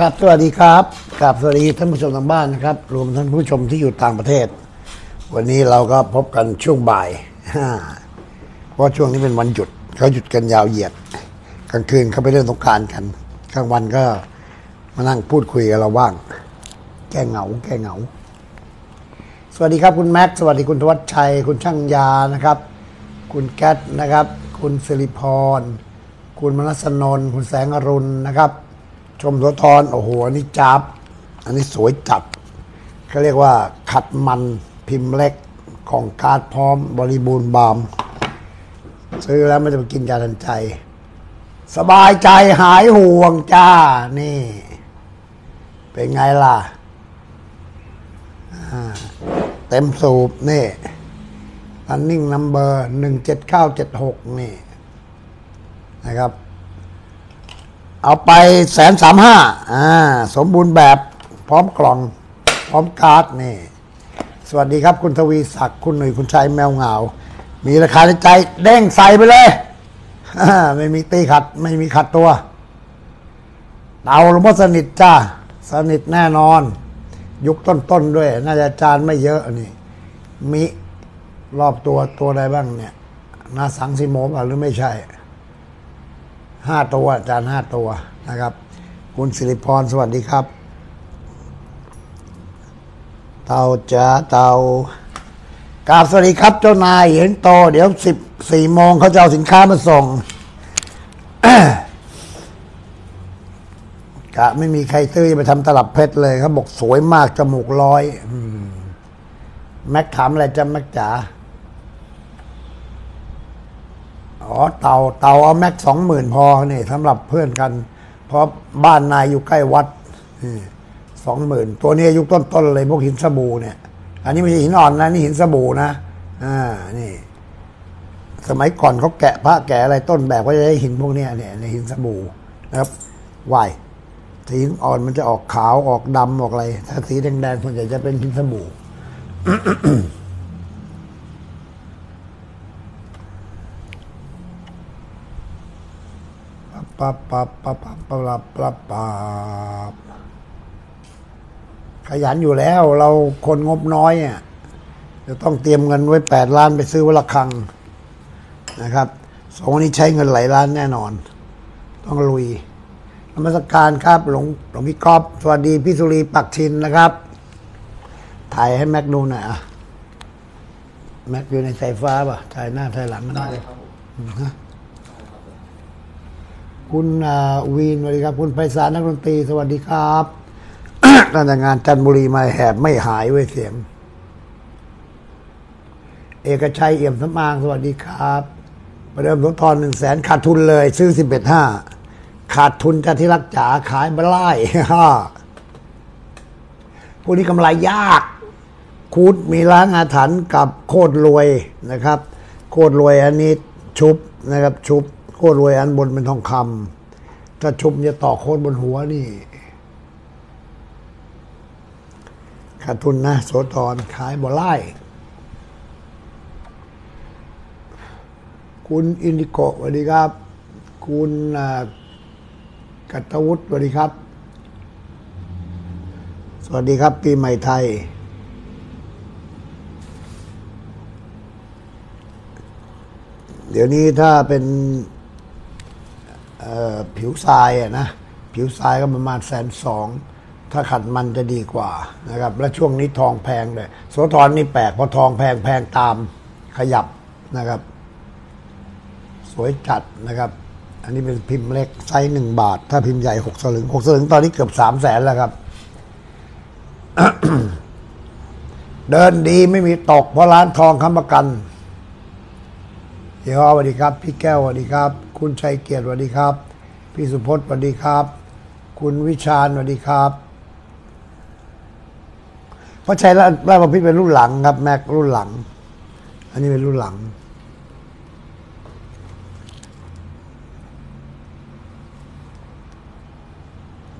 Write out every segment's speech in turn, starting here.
ครับสวัสดีครับกราบสวัสดีท่านผู้ชมทางบ้านนะครับ รวมท่านผู้ชมที่อยู่ต่างประเทศ วันนี้เราก็พบกันช่วงบ่ายเพราะช่วงนี้เป็นวันหยุดเขาหยุดกันยาวเหยียด กลางคืนเขาไปเล่นสงการกันกลางวันก็มานั่งพูดคุยกับเราบ้าง แก้เหงา แก้เหงา สวัสดีครับคุณแม็กซ์สวัสดีคุณธวัชชัย คุณช่างยานะครับ คุณแก๊ตนะครับ คุณสิริพร คุณมนัสนนท์คุณแสงอรุณนะครับ มโสธรโอ้โหอันนี้จับอันนี้สวยจัดเขาเรียกว่าขัดมันพิมพ์เล็กของการ์ดพร้อมบริบูรณ์บาม ซื้อแล้วไม่จะไปกินยาทันใจ สบายใจหายห่วงจ้า นี่ เป็นไงล่ะ เต็มสูบนี่ running number หนึ่งเจ็ดเก้าเจ็ดหกนี่ นะครับ เอาไปแสนสามห้าอ่า สมบูรณ์แบบพร้อมกล่องพร้อมการ์ดนี่ สวัสดีครับคุณทวีศักดิ์คุณหนุ่ยคุณชัยแมวเหงา มีราคาในใจเด้งใส่ไปเลย ไม่มีตีขัด ไม่มีขัดตัวเตาหลวงพ่อสนิทจ้า สนิทแน่นอน ยุคต้นๆด้วย น่าจะจานไม่เยอะนี่ มิรอบตัวตัวใดบ้างเนี่ย นาสังสิโมป่ะหรือไม่ใช่ ห้าตัวอาจารย์ห้าตัวนะครับ คุณสิริพรสวัสดีครับ เตาจ้าเตากาบสวัสดีครับ เจ้านายเห็นโต เดี๋ยวสิบสี่โมงเขาจะเอาสินค้ามาส่งกะไม่มีใครซื้อไปทำตลับเพชรเลยเขาบอกสวยมากจมูกร้อยแม็กถามอะไรจะแม็กจ๋า อ๋อเตาเตาเอาแม็กสองหมื่นพอนี่สำหรับเพื่อนกัน เพราะบ้านนายอยู่ใกล้วัดสองหมื่นตัวนี้ยุคต้นๆเลยพวกหินสบู่เนี่ย อันนี้ไม่ใช่หินอ่อนนะนี่หินสบู่นะอ่านี่ สมัยก่อนเขาแกะพระแกะอะไรต้นแบบก็จะได้หินพวกเนี้ยเนี่ยในหินสบู่นะครับวายสีอ่อนมันจะออกขาวออกดำออกอะไร ถ้าสีแดงๆส่วนใหญ่จะเป็นหินสบู่ ปั๊บปั๊บปั๊บปั๊บปั๊บปั๊บปั๊บขยันอยู่แล้ว เราคนงบน้อยอะจะต้องเตรียมเงินไว้แปดล้านไปซื้อวัละคังนะครับสองวันนี้ใช้เงินหลายล้านแน่นอน ต้องลุยนมัสการครับหลวงหลวงพี่กอบสวัสดีพี่สุรีปักชินนะครับ ถ่ายให้แม็กดูหน่อยอะแม็กอยู่ในสายฟ้าป่ะถ่ายหน้าถ่ายหลังได้ครับ คุณวีนสวัสดีครับ คุณไพศาลนักดนตรี สวัสดีครับตั้งแต่งานจันบุรีมาแหบไม่หายเว้ยเสียง เอกชัยเอี่ยมสำอาง สวัสดีครับประเดิมสมทรหนึ่งแสนขาดทุนเลย ซื้อสิบเอ็ดห้าขาดทุนจะที่รักจ๋าขายบล่ฮ่าพวกนี้กำไรยาก คูดมีร้านอาถรรพ์กับโคตรรวยนะครับ โคตรรวยอันนี้ชุบนะครับ ชุบ โคตรรวยอันบนเป็นทองคำถ้าชุบจะต่อโคตรบนหัวนี่ขาดทุนนะ โสธรขายบ่ไล่คุณอินดิโกสวัสดีครับ คุณกัตตวุฒิสวัสดีครับ สวัสดีครับ ปีใหม่ไทย เดี๋ยวนี้ถ้าเป็น ผิวทรายนะ ผิวทรายก็ประมาณแสนสองถ้าขัดมันจะดีกว่านะครับ และช่วงนี้ทองแพงเลยโสธรนี่แปลกเพราะทองแพงแพงตามขยับนะครับ สวยจัดนะครับ อันนี้เป็นพิมพ์เล็กไซส์หนึ่งบาท ถ้าพิมพ์ใหญ่หกสลึงหกสลึงตอนนี้เกือบสามแสนแล้วครับ เดินดีไม่มีตกเพราะร้านทองค้ำประกัน เดี๋ยวสวัสดีครับ พี่แก้วสวัสดีครับ คุณชัยเกียรติสวัสดีครับ พี่สุพจน์สวัสดีครับ คุณวิชาญสวัสดีครับเพราะชัยราชประพิษเป็นรุ่นหลังครับ แม็กรุ่นหลัง อันนี้เป็นรุ่นหลัง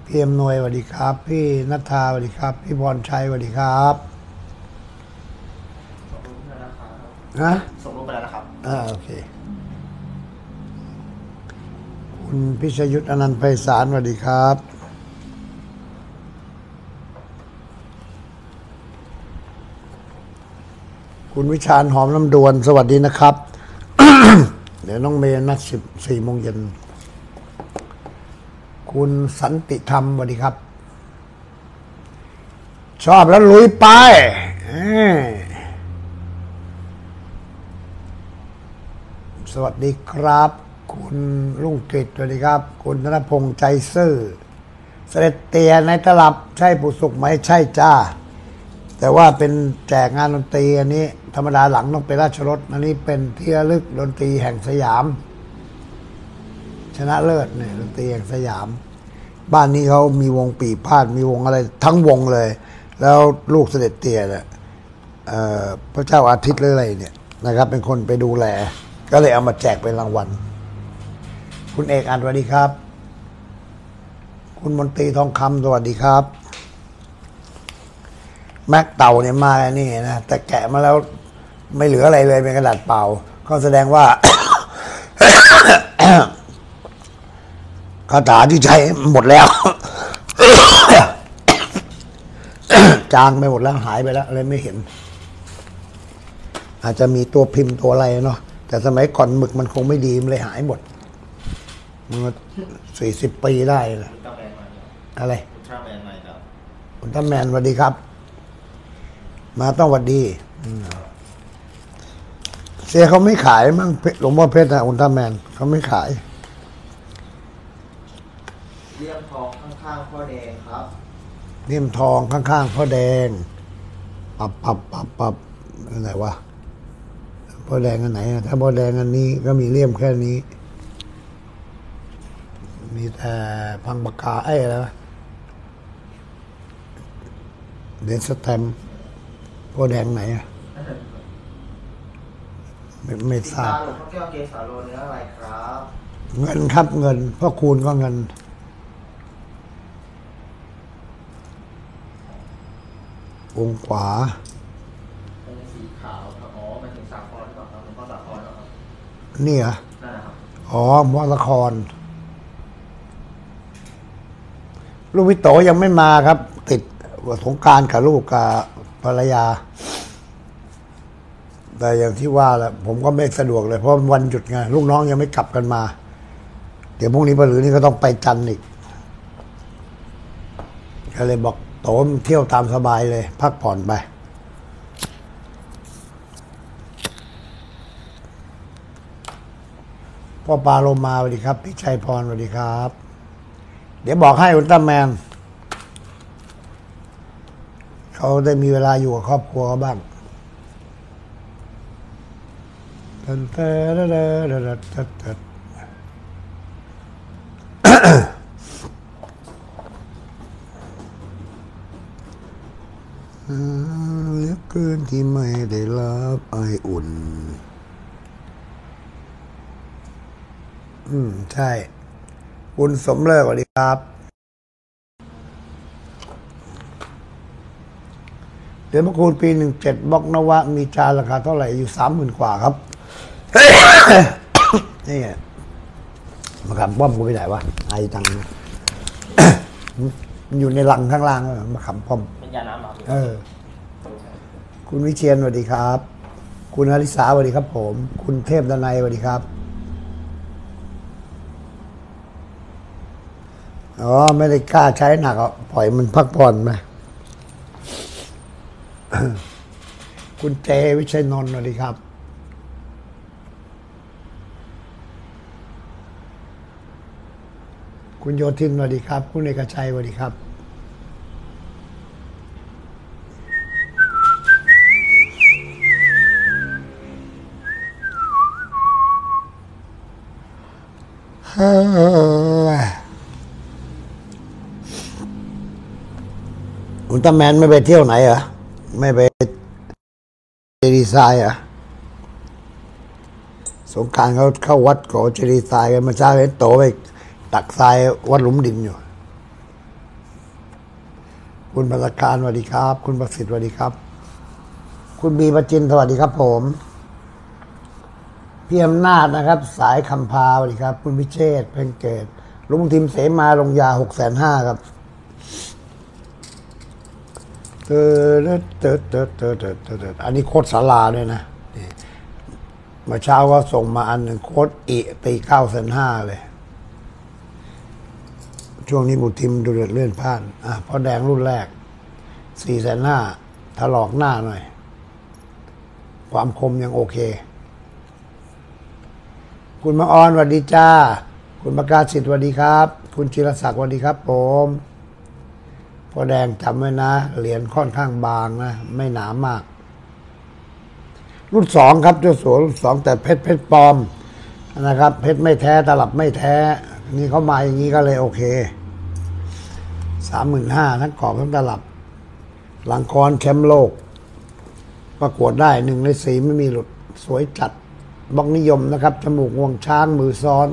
พี่เอ็มนวยสวัสดีครับ พี่นัทธาสวัสดีครับ พี่พรชัยสวัสดีครับ ฮะส่งรูปไปแล้วนะครับ อ่าโอเค คุณพิชยุทธอนันต์ไพศาลสวัสดีครับ คุณวิชาญหอมลำดวน สวัสดีนะครับ เดี๋ยวน้องเมย์นัดสิบสี่โมงเย็น คุณสันติธรรมสวัสดีครับ ชอบแล้วลุยไป สวัสดีครับ คุณลุงกฤษสวัสดีครับ คุณธนพงษ์ใจซื่อ เสด็จเตียในตลับใช่ผู้สุขไหมใช่จ้า แต่ว่าเป็นแจกงานดนตรีอันนี้ ธรรมดาหลังต้องเป็นราชรถอันนี้เป็นที่ระลึกดนตรีแห่งสยาม ชนะเลิศเนี่ยดนตรีแห่งสยาม บ้านนี้เขามีวงปีพาดมีวงอะไรทั้งวงเลย แล้วลูกเสด็จเตียเนี่ยพระเจ้าอาทิตย์หรืออะไรเนี่ยนะครับ เป็นคนไปดูแล ก็เลยเอามาแจกเป็นรางวัล คุณเอกอันสวัสดีครับ คุณมนตรีทองคำสวัสดีครับ แม็กเต่าเนี่ยมาอันนี่นะ แต่แกะมาแล้วไม่เหลืออะไรเลยเป็นกระดาษเปล่า ก็แสดงว่าคาถาที่ใช้หมดแล้ว จางไปหมดแล้วหายไปแล้วเลยไม่เห็น อาจจะมีตัวพิมพ์ตัวอะไรเนาะ แต่สมัยก่อนหมึกมันคงไม่ดีมันเลยหายหมดมันสี่สิบปีได้นะอุลตร้าแมนมาเนี่ยอะไรอุลตร้าแมนมาแล้วคุณตาแมนสวัสดีครับ มาต้องสวัสดีอืมเสียเขาไม่ขายมั้งเพหลวงพ่อเพชรนะอุลตร้าแมนเขาไม่ขายเลี่ยมทองข้างๆพ่อแดงครับเลี่ยมทองข้างๆพ่อแดงปับปับปับปับอันไหนวะ พ่อแดงอันไหนอะถ้าพ่อแดงอันนี้ก็มีเลี่ยมแค่นี้ มีแต่พังปากกาไอ้ยอะไรวะเดนสแตมป์พ่อแดงไหนอะไม่ไม่ติดทราตาบหลวงพ่อแก้วเกสาโลเนื้ออะไรครับ เงินครับเงินพ่อคูณก็เงินองค์ขวา นี่เหรอนั่นนะครับอ๋อมอละครลูกวิโตยังไม่มาครับ ติดสงกรารกับลูกกับภรรยา แต่อย่างที่ว่าแหละผมก็ไม่สะดวกเลย เพราะวันหยุดไงลูกน้องยังไม่กลับกันมา เดี๋ยวพรุ่งนี้ปรือนี่ก็ต้องไปจันทร์อีกก็เลยบอกโตมเที่ยวตามสบายเลย พักผ่อนไป พ่อปลาโลมาสวัสดีครับพี่ชัยพรสวัสดีครับ เดี๋ยวบอกให้อุลตร้าแมนเขาได้มีเวลาอยู่กับครอบครัวเขาบ้างเตะระระระตัดตัดอ่าเลือกเกินที่ไม่ได้รับไออุ่น อืม ใช่ คุณสมเลิศสวัสดีครับ เดือนมะคูณปีหนึ่งเจ็ดบล็อกนวะ มีจานราคาเท่าไหร่อยู่สามหมื่นกว่าครับ นี่ไงมาขามป้อมกูไปไหนวะไอจังมันอยู่ในลังข้างล่างอะมาขามป้อมเป็นยาน้ำเหรอเออ คุณวิเชียนสวัสดีครับ คุณอริสาสวัสดีครับ ผม คุณเทพดนัยสวัสดีครับ อ๋อ ไม่ได้กล้าใช้หนักอะปล่อยมันพักผ่อนไปคุณเจวิชัยนนท์สวัสดีครับ คุณโยธินสวัสดีครับ คุณเอกชัยสวัสดีครับอุล ตร้าแมนไม่ไปเที่ยวไหนเหรอ ไม่ไปเจดีย์ทรายเหรอ สงการเขาเข้าวัดขอเจดีย์ทรายกันมาเช้าเห็นโตไปตักทรายวัดหลุมดินอยู่ คุณบรรการสวัสดีครับ คุณประสิทธิ์สวัสดีครับ คุณบีประจินสวัสดีครับ ผมพี่อำนาจนะครับ สายคำพาสวัสดีครับ คุณพิเชษเพ่งเกตลุงทิมเสมาลงยาหกแสนห้าครับ เตอเตอเตอเตอเตอเตอเตออันนี้โคตรสาราด้วยนะเมื่อเช้าก็ส่งมาอันหนึ่งโคตรอีตีเก้าแสนห้าเลย ช่วงนี้บุทิมดูเดือดเลื่อนพลาดอะเพราะแดงรุ่นแรกสี่แสนห้าถลอกหน้าหน่อย ความคมยังโอเค คุณมาออนสวัสดีจ้า คุณประกาศสิทธิ์สวัสดีครับ คุณจิรศักดิ์สวัสดีครับผม พอแดงจำไว้นะ เหรียญค่อนข้างบางนะ ไม่หนามาก รุ่นสองครับเจ้าสัวรุ่นสองแต่เพชรเพชรปลอมนะครับ เพชรไม่แท้ตลับไม่แท้ นี่เขามาอย่างนี้ก็เลยโอเคสามหมื่นห้าทั้งกรอบทั้งตลับ หลังกรแชมป์โลก ประกวดได้หนึ่งในสีไม่มีหลุดสวยจัดบล็อกนิยมนะครับจมูกงวงช้างมือซ้อน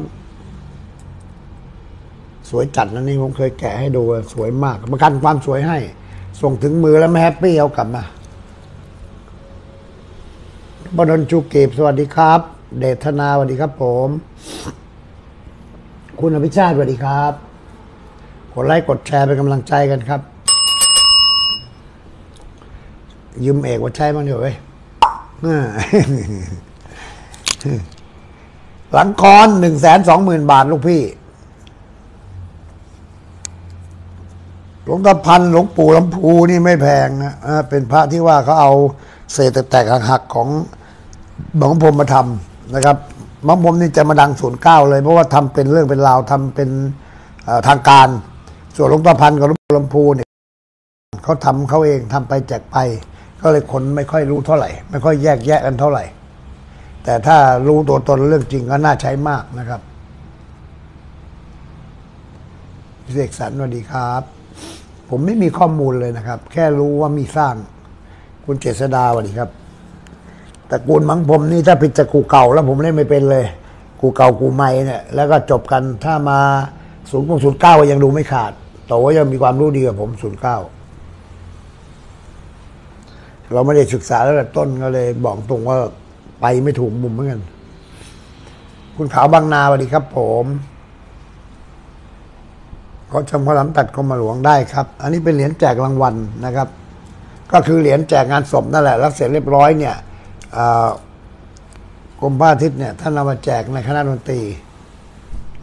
สวยจัดนะนี่ผมเคยแกะให้ดูสวยมาก ประกันความสวยให้ ส่งถึงมือแล้วไม่แฮปปี้เอากลับมาบดลจูเก็บสวัสดีครับ เดชนาสวัสดีครับ ผม คุณอภิชาติสวัสดีครับ กดไลค์กดแชร์เป็นกำลังใจกันครับ ยืมเอกว่าใช้บ้างเดี๋ยวเว้ยหลังคอนหนึ่งแสนสองหมื่นบาทลูกพี่ หลวงตาพันหลวงปู่ลำพูนี่ไม่แพงนะเป็นพระที่ว่าเขาเอาเศษแตกหักของหลวงพรมมาทำนะครับหลวงพรมนี่จะมาดังศูนย์เก้าเลย เพราะว่าทำเป็นเรื่องเป็นราวทำเป็นทางการ ส่วนหลวงตาพันกับหลวงปู่ลำพูเนี่ยเขาทำเขาเองทำไปแจกไป ก็เลยคนไม่ค่อยรู้เท่าไหร่ ไม่ค่อยแยกแยะกันเท่าไหร่ แต่ถ้ารู้ตัวตนเรื่องจริงก็น่าใช้มากนะครับพี่เสกสรรสวัสดีครับ ผมไม่มีข้อมูลเลยนะครับ แค่รู้ว่ามีสร้าง คุณเจษดาวัสดีครับแต่กูลมังผมนี่ถ้าผิดจากกูเก่า แล้วผมเล่นไม่เป็นเลย กูเก่ากูใหม่เนี่ย แล้วก็จบกันถ้ามาศูนย์ศูนย์เก้ายังดูไม่ขาดแต่ว่ายังมีความรู้ดีกว่าผมศูนย์เก้าเราไม่ได้ศึกษาตั้งแต่ต้นก็เลยบอกตรงว่าไปไม่ถูกมุมเหมือนกัน คุณขาวบางนาสวัสดีครับ ผม ก็ชมพระลำตัดกรมหลวงได้ครับ อันนี้เป็นเหรียญแจกรางวัลนะครับ ก็คือเหรียญแจกงานศพนั่นแหละแล้วเสร็จเรียบร้อยเนี่ยอ่ากรมพระอาทิตย์เนี่ยท่านเอามาแจกในคณะดนตรี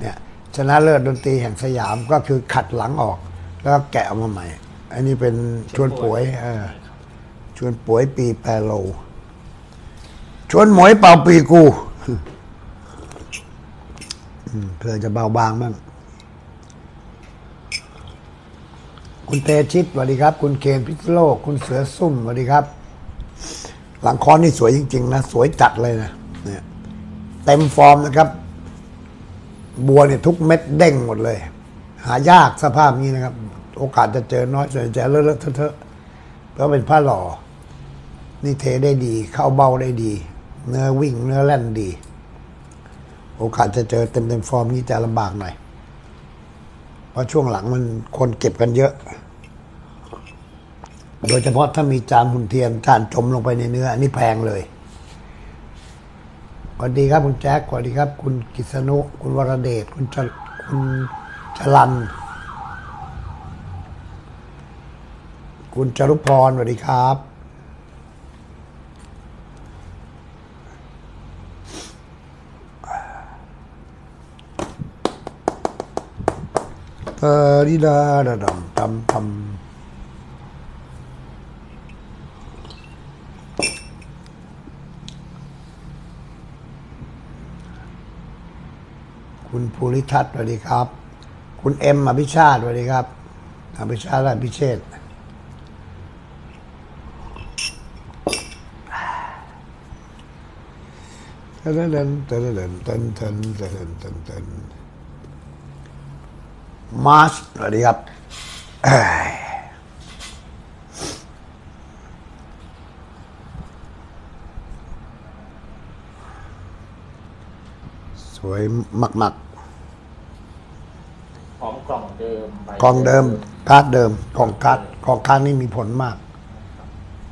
เนี่ยชนะเลิศดนตรีแห่งสยามก็คือขัดหลังออก แล้วก็แกะออกมาใหม่ อันนี้เป็นชวนป่วยเออชวนป่วยปีแปรโล ชวนหมวยเป่าปีกูอืมเพื่อจะเบาบางบ้าง คุณเตชิตสวัสดีครับ คุณเคนพิษโลก คุณเสือซุ่มสวัสดีครับ หลังคอนนี่สวยจริง ๆ นะ สวยจัดเลยนะเนี่ยเต็มฟอร์มนะครับ บัวเนี่ยทุกเม็ดเด้งหมดเลย หายากสภาพนี้นะครับ โอกาสจะเจอน้อยส่วนใหญ่จะเลอะๆเทอะๆเพราะเป็นผ้าหล่อ นี่เทได้ดี เข้าเบาได้ดี เนื้อวิ่งเนื้อแล่นดี โอกาสจะเจอเต็มเต็มฟอร์มนี้จะลำบากหน่อย เพราะช่วงหลังมันคนเก็บกันเยอะ โดยเฉพาะถ้ามีจานหุ่นเทียนจานจมลงไปในเนื้อ อันนี้แพงเลยสวัสดีครับคุณแจ็คสวัสดีครับ คุณกิษณุคุณวรเดชคุณจคุณจรัน คุณจรุพรสวัสดีครับ ตาดิดาดาดำตำตำคุณภูริทัศน์สวัสดีครับ คุณเอ็มอภิชาติสวัสดีครับอภิชาติและพิเชษเต้นเต้นเต้นเต้นเต้นเต้นเต้นเต้นเต้น มาร์ชสวัสดีครับเอ้ยสวยมากพร้อมกล่องเดิมใบๆกองเดิมการ์ดเดิมกองการ์ดกองการ์ดนี่มีผลมาก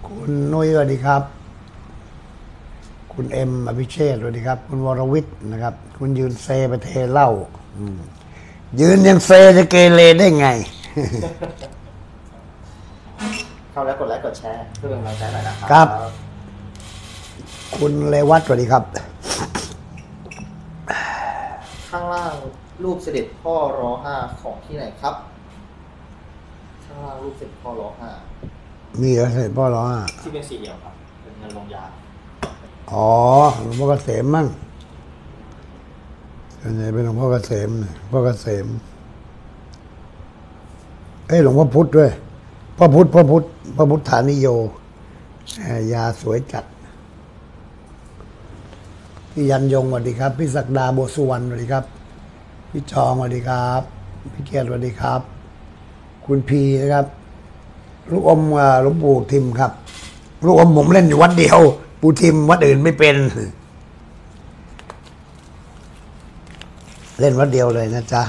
คุณนุ้ยสวัสดีครับ คุณเอ็มอภิเชษฐ์สวัสดีครับ คุณวรวิทย์นะครับ คุณยืนเซไปเทเหล้าอืม ยืนยังเซจะเกเรได้ไงคเข้าแล้วกดไลค์กดแชร์เพื่อเป็นกำลังใจหน่อยนะครัครับ คุณเลวัตสวัสดีครับ ข้างล่างรูปเสด็จพ่อรอห้าของที่ไหนครับ ข้างล่างรูปเสด็จพ่อรอห้ามีเหรอเสด็จพ่อร้องอะที่เป็นสี่เหลี่ยมครับ เป็นเงินลงยาอ๋อหลวงพ่อเกษมมั่ง ส่วนใหญ่เป็นหลวงพ่อเกษมพ่อเกษม เอ้ยหลวงพ่อพุธด้วยพ่อพุธพ่อพุธพ่อพุทธานิโยยาสวยจัดพี่ยันยงสวัสดีครับ พี่ศักดาบัวสุวรรณสวัสดีครับ พี่จองสวัสดีครับ พี่เกียรติสวัสดีครับ คุณพีนะครับ ลูกอมหลวงปู่ทิมครับ ลูกอมผมเล่นอยู่วัดเดียว ปู่ทิมวัดอื่นไม่เป็น เล่นวัดเดียวเลยนะจ๊ะ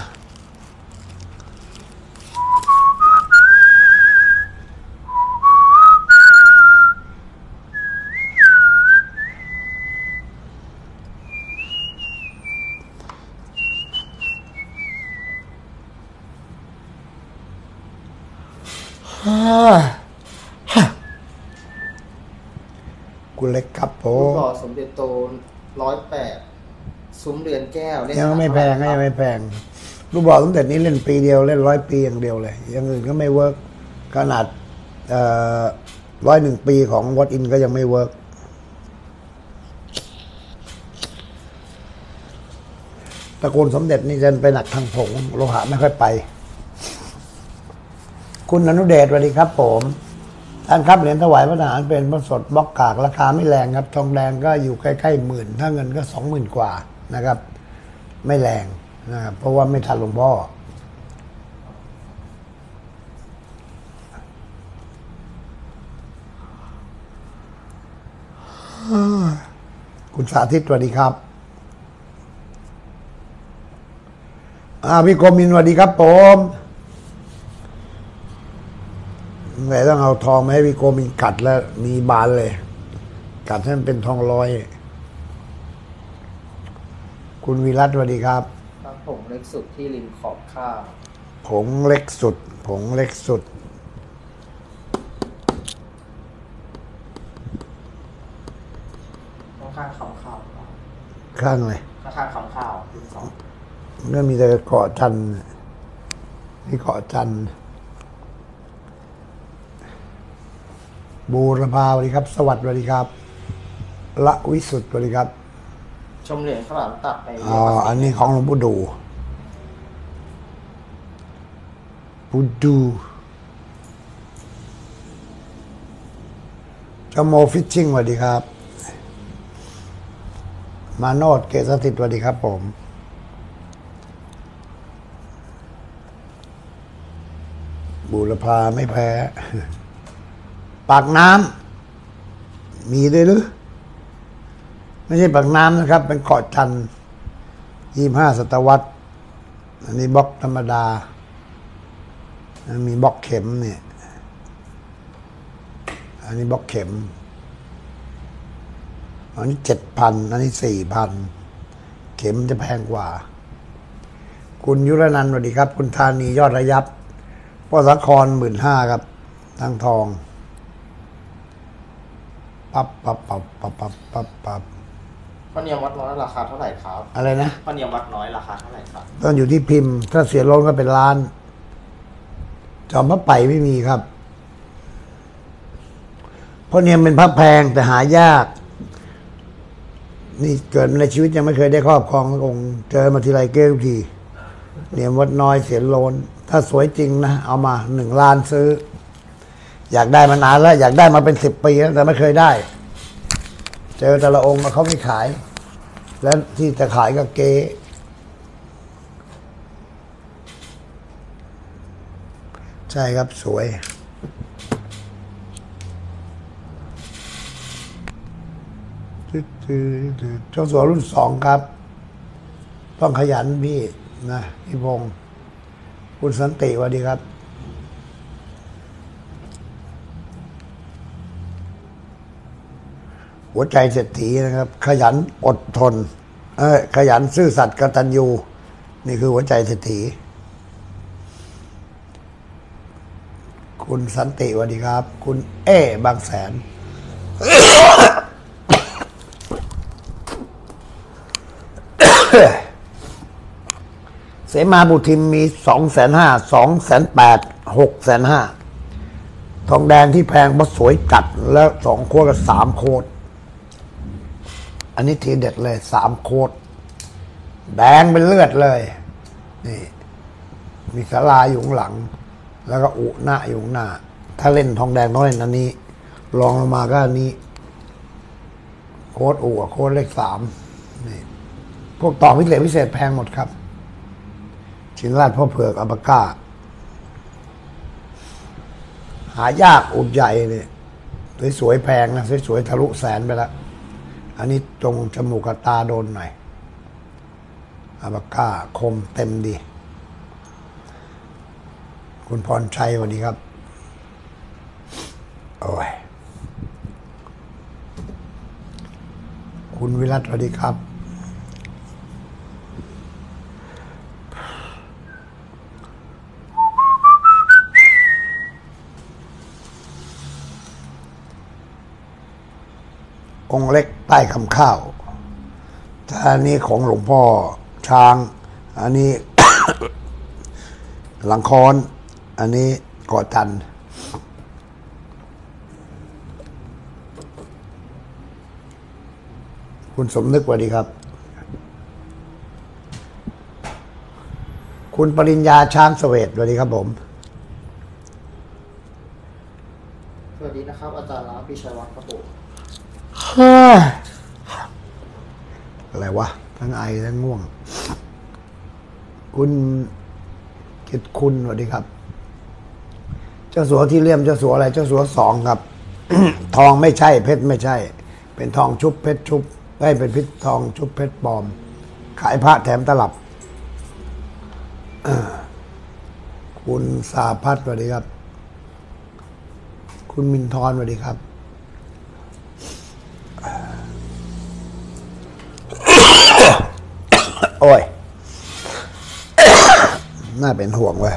คุณเล็กครับผรูปมหล่อสมเด็จโตร้อยแปด ซุ้มเรือนแก้วเล่นยังไม่แพงคก็รับยังไม่แพง ลูกบอลตั้งแต่นี้เล่นปีเดียวเล่นร้อยปีอย่างเดียวเลยอย่างอื่นก็ไม่เวิร์กขนาดร้อยหนึ่งปีของวอตอินก็ยังไม่เวิร์กตระกูลสมเด็จนี่จะไปหนักทางผงโลหะไม่ค่อยไป คุณอนุเดชสวัสดีครับผมท่านครับเหรียญถวายพระทหารเป็นพระสดบล็อกกาก ราคาไม่แรงครับ ทองแดงก็อยู่ใกล้ๆหมื่น ถ้าเงินก็สองหมื่นกว่า นะครับ ไม่แรงนะครับเพราะว่าไม่ทันหลวงพ่อคุณสาธิตสวัสดีครับอาพี่โกมินสวัสดีครับผมไหนต้องเอาทองมาให้พี่โกมินกัดแล้วมีบานเลย กัดให้มันเป็นทองร้อย คุณวิรัตสวัสดีครับครับผมเล็กสุดที่ริมขอบข้าวผงเล็กสุด ผงเล็กสุด ข้างๆคำข้าวครับข้างเลยข้างๆคำข้าวรุ่นสองก็มีแต่เกาะจันทร์นี่เกาะจันทร์บูรพาสวัสดีครับ สวัสดีครับ ละวิสุทธ์สวัสดีครับ ชมเหรียญข้าวหลามตัดไปอ๋ออันนี้ของหลวงปู่ดูปู่ดูจโมฟิชชิ่งสวัสดีครับ มาโนดเกษติตสวัสดีครับผมบุรพาไม่แพ้ ปากน้ำ มีด้วยหรือ ไม่ใช่ปากน้ำนะครับ เป็นเกาะจันยี่ห้าศตวรรษ อันนี้บล็อกธรรมดาอันมีบล็อกเข็มเนี่ย อันนี้บล็อกเข็ม อันนี้เจ็ดพัน อันนี้สี่พัน เข็มจะแพงกว่า คุณยุรนันท์สวัสดีครับ คุณธานียอดระยับพ่อสาครหมื่นห้าครับ ทางทอง ปับปับปับปับปับปับ ปับพระเนียมวัดน้อยราคาเท่าไหร่ครับอะไรนะพระเนียมวัดน้อยราคาเท่าไหร่ครับต้องอยู่ที่พิมพ์ ถ้าเสียล้นก็เป็นล้าน จอมพระไปไม่มีครับเพราะเนี่ยเป็นพระแพงแต่หายาก นี่เกิดมาในชีวิตยังไม่เคยได้ครอบครองพระองค์เจอมาทีไรเก้ทุกทีเนี่ยวัดน้อยเสียโลน ถ้าสวยจริงนะ เอามาหนึ่งล้านซื้อ อยากได้มานานแล้ว อยากได้มาเป็นสิบปีแล้วแต่ไม่เคยได้ เจอแต่ละองค์มาเขาไม่ขาย แล้วที่จะขายก็เก๊ใช่ครับสวย เจ้าสัวรุ่นสองครับ ต้องขยันพี่นะพี่พงศ์คุณสันติสวัสดีครับ หัวใจเศรษฐีนะครับ ขยันอดทน เออขยันซื่อสัตย์กตัญญู นี่คือหัวใจเศรษฐี คุณสันติสวัสดีครับ คุณเอบางแสน เสมาบุทิมมีสองแสนห้าสองแสนแปดหกแสนห้าทองแดงที่แพงเพราะสวยจัดแล้วสองโคตรกับสามโคตร อันนี้ทีเด็ดเลยสามโคตรแดงเป็นเลือดเลย นี่ มีสาลาอยู่ข้างหลัง แล้วก็อุหน้าอยู่ข้างหน้า ถ้าเล่นทองแดงต้องเล่นอันนี้ลองลงมาก็อันนี้ โค้ดอุกับโค้ดเลขสามนี่พวกต่อพิเศษพิเศษแพงหมดครับ ชินราชพ่อเผือกอัปกาหายากอุดใหญ่เนี่ยสวยๆแพงนะสวยๆทะลุแสนไปแล้ว อันนี้ตรงจมูกกับตาโดนหน่อยอัปาก้าคมเต็มดี คุณพรชัยสวัสดีครับ โอ้ย คุณวิรัตสวัสดีครับ องค์เล็กใต้คำข้าวถ้าอันนี้ของหลวงพ่อช้าง อันนี้ หลังคอน อันนี้เกาะจันทร์คุณสมนึกสวัสดีครับ คุณปริญญาช้างเสวตสวัสดีครับผม สวัสดีนะครับ อาจารย์ล้าพิชัยวัฒน์ครับผม อะไรวะ ทั้งไอทั้งง่วง คุณกิตคุณสวัสดีครับ เจ้าสัวที่เลี่ยมเจ้าสัวอะไร เจ้าสัวสองครับ ทองไม่ใช่ เพชรไม่ใช่ เป็นทองชุบเพชรชุบได้เป็นพิษทองชุบเพชรปลอม ขายพระแถมตลับคุณสาพัฒน์สวัสดีครับ คุณมินทร์สวัสดีครับ โอ้ย น่าเป็นห่วงเว้ย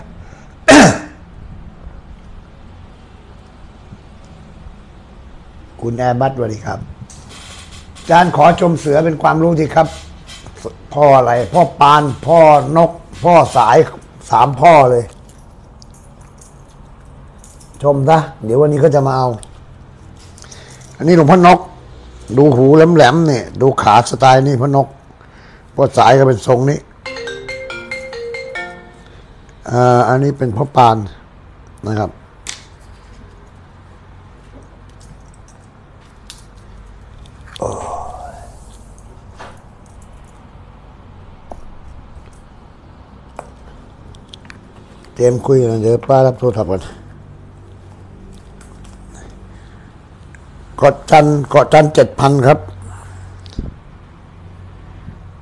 คุณแอร์บัตสวัสดีครับอาจารย์ขอชมเสือเป็นความรู้ทีครับ พ่ออะไร พ่อปาน พ่อนก พ่อสายสามพ่อเลย ชมซะเดี๋ยววันนี้ก็จะมาเอา อันนี้หลวงพ่อนก ดูหูแหลมๆเนี่ย ดูขาสไตล์นี่พ่อนก พวกสายก็เป็นทรงนี้อ่าอันนี้เป็นพ่อปานนะครับ เตรียมคุยกันเดี๋ยวป้ารับโทรศัพท์กันเกาะจันเกาะจันเจ็ดพันครับ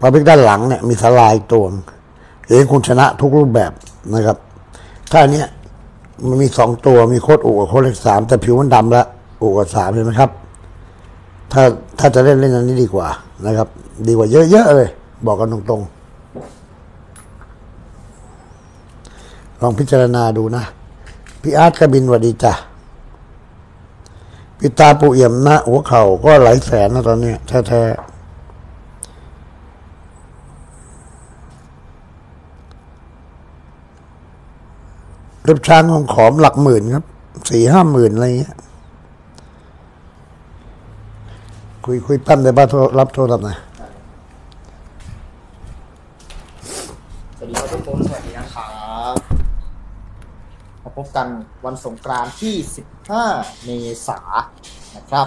พอพลิกด้านหลังเนี่ยมีสลายตัวเห็นคุณชนะทุกรูปแบบนะครับ ถ้าเนี้ยมันมีสองตัวมีโคตรอุกับโคตรเลขสามแต่ผิวมันดำแล้วอุกับสามเห็นไหมครับ ถ้าถ้าจะเล่นเล่นอันนี้ดีกว่านะครับ ดีกว่าเยอะๆเลย บอกกันตรงๆ ลองพิจารณาดูนะ พี่อาร์ตกบินวัดีจ้ะพิตาปูเอี่ยมนะหัวเข่าก็หลายแสนนะตอนนี้แท้ๆ เล็บช้างของขอมหลักหมื่นครับสี่ห้าหมื่นอะไรเงี้ยคุยคุยแปั้นได้บ้าโทรรับโทรศัพท์หนะสวัสดีครับทุกคนสวัสดีนะครับมาพบกันวันสงกรานต์ที่ 15 เมษายนนะครับ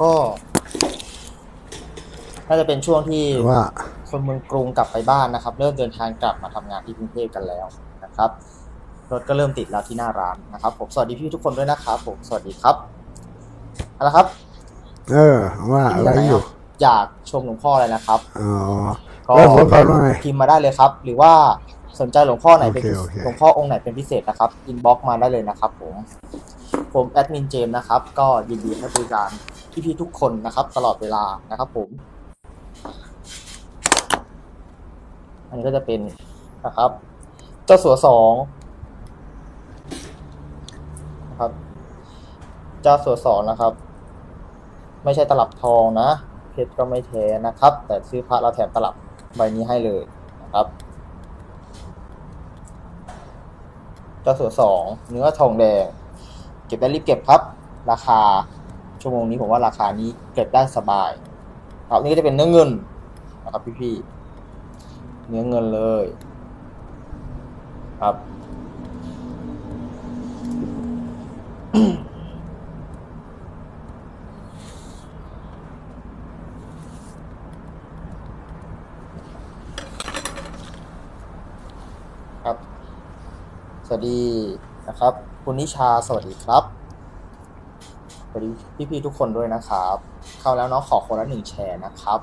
ก็น่าจะเป็นช่วงที่ว่าคนเมืองกรุงกลับไปบ้านนะครับ เริ่มเดินทางกลับมาทำงานที่กรุงเทพกันแล้วนะครับ รถก็เริ่มติดแล้วที่หน้าร้านนะครับผมสวัสดีพี่ทุกคนด้วยนะครับผมสวัสดีครับเอาละครับ เออว่าอะไรอยู่อยากชมหลวงพ่ออะไรนะครับอ๋อก็แล้วผมก่อนว่าไงพิมพ์มาได้เลยครับ หรือว่าสนใจหลวงพ่อไหนเป็นโอเคโอเคหลวงพ่อองค์ไหนเป็นพิเศษนะครับ inbox มาได้เลยนะครับ ผม ผมแอดมินเจมส์นะครับ ก็ยินดีให้บริการพี่ๆทุกคนนะครับ ตลอดเวลานะครับผม อันนี้ก็จะเป็นนะครับ เจ้าสัวสอง นะครับ เจ้าสัวสองนะครับ ไม่ใช่ตลับทองนะ เพชรก็ไม่แท้นะครับ แต่ซื้อพระเราแถมตลับใบนี้ให้เลยนะครับ เจ้าสัวสองเนื้อทองแดง เก็บได้รีบเก็บครับ ราคาชั่วโมงนี้ผมว่าราคานี้เก็บได้สบายครับนี่ก็จะเป็นเนื้อเงินนะครับพี่ๆเนื้อเงินเลยครับ สวัสดีนะ คุณนิชาสวัสดีครับสวัสดีพี่ๆทุกคนด้วยนะครับ เข้าแล้วเนาะขอคนละหนึ่งแชร์นะครับ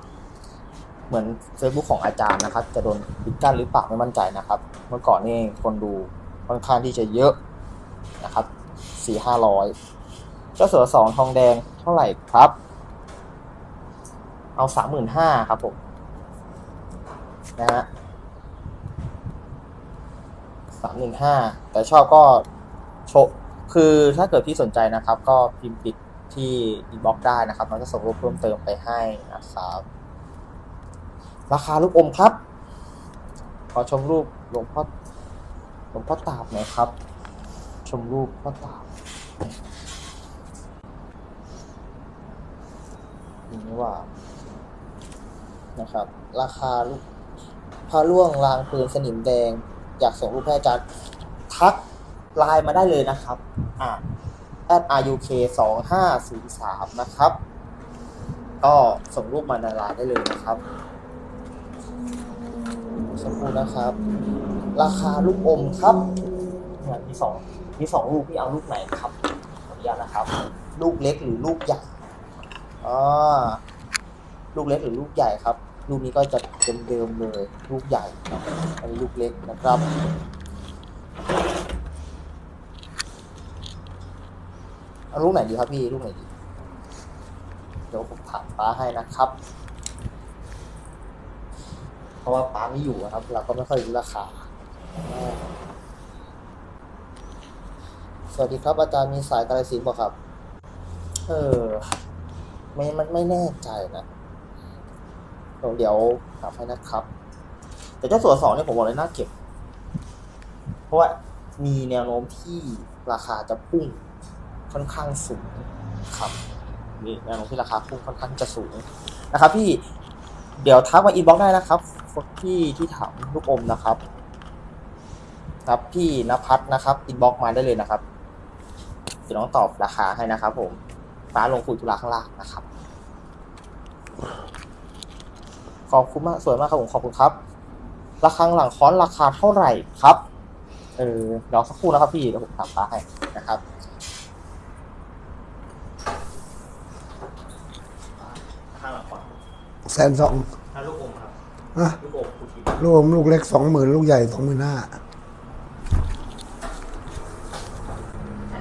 เหมือน Facebook ของอาจารย์นะครับ จะโดนปิดกั้นหรือเปล่าไม่มั่นใจนะครับ เมื่อก่อนนี่คนดูค่อนข้างที่จะเยอะนะครับสี่ห้าร้อยเจ้าเสือสองทองแดงเท่าไหร่ครับ เอาสามหมื่นห้าครับผมนะฮะสามหนึ่งห้าแต่ชอบก็ โชคือถ้าเกิดพี่สนใจนะครับ ก็พิมพ์ปิดที่อินบ็อกได้นะครับเราจะส่งรูปเพิ่มเติมไปให้นะครับราคาลูกอมครับ ขอชมรูปหลวงพ่อหลวงพ่อตาบหน่อยครับ ชมรูปพ่อตาบนี่ว่านะครับ ราคาลูกพระล่วงรางปืนสนิมแดง อยากส่งรูปให้อาจารย์ทัก ไลน์มาได้เลยนะครับอ่า at ruk สองห้าศูนย์สามนะครับ ก็ส่งรูปมาในไลน์ได้เลยนะครับสักครู่นะครับ ราคาลูกอมครับเนี่ยมีสองมีสองลูกพี่เอาลูกไหนครับขออนุญาตนะครับ ลูกเล็กหรือลูกใหญ่อ่าลูกเล็กหรือลูกใหญ่ครับ ลูกนี้ก็จะเดิมๆเลย ลูกใหญ่อันนี้ลูกเล็กนะครับ เอาลูกไหนดีครับพี่ลูกไหนดี เดี๋ยวผมถามป้าให้นะครับ เพราะว่าป้าไม่อยู่อะครับ เราก็ไม่ค่อยรู้ราคา สวัสดีครับ อาจารย์มีสายกาลสินบอกครับ เออ ไม่มันไม่แน่ใจนะเดี๋ยวเดี๋ยวถามให้นะครับ แต่เจ้าสัวสองเนี่ยผมบอกเลยน่าเก็บ เพราะว่ามีแนวโน้มที่ราคาจะพุ่ง ค่อนข้างสูงครับมีแนวโน้มที่ราคาพุ่งค่อนข้างจะสูงนะครับพี่เดี๋ยวทักมาอินบ็อกได้นะครับคนที่ที่ถามลูกอมนะครับ ครับพี่นภัสนะครับอินบ็อกมาได้เลยนะครับจะน้องตอบราคาให้นะครับ ผมฟ้าลงคุยธุระข้างล่างนะครับ ขอบคุณมากสวยมากครับผมขอบคุณครับ ราคาหลังค้อนราคาเท่าไหร่ครับ เออเดี๋ยวสักครู่นะครับพี่เดี๋ยวผมถามฟ้าให้นะครับ ข้างหลังขวา แสนสองถ้าลูกอมครับนะลูกอมคุณคิดลูกอมลูกเล็กสองหมื่นลูกใหญ่สองหมื่นห้า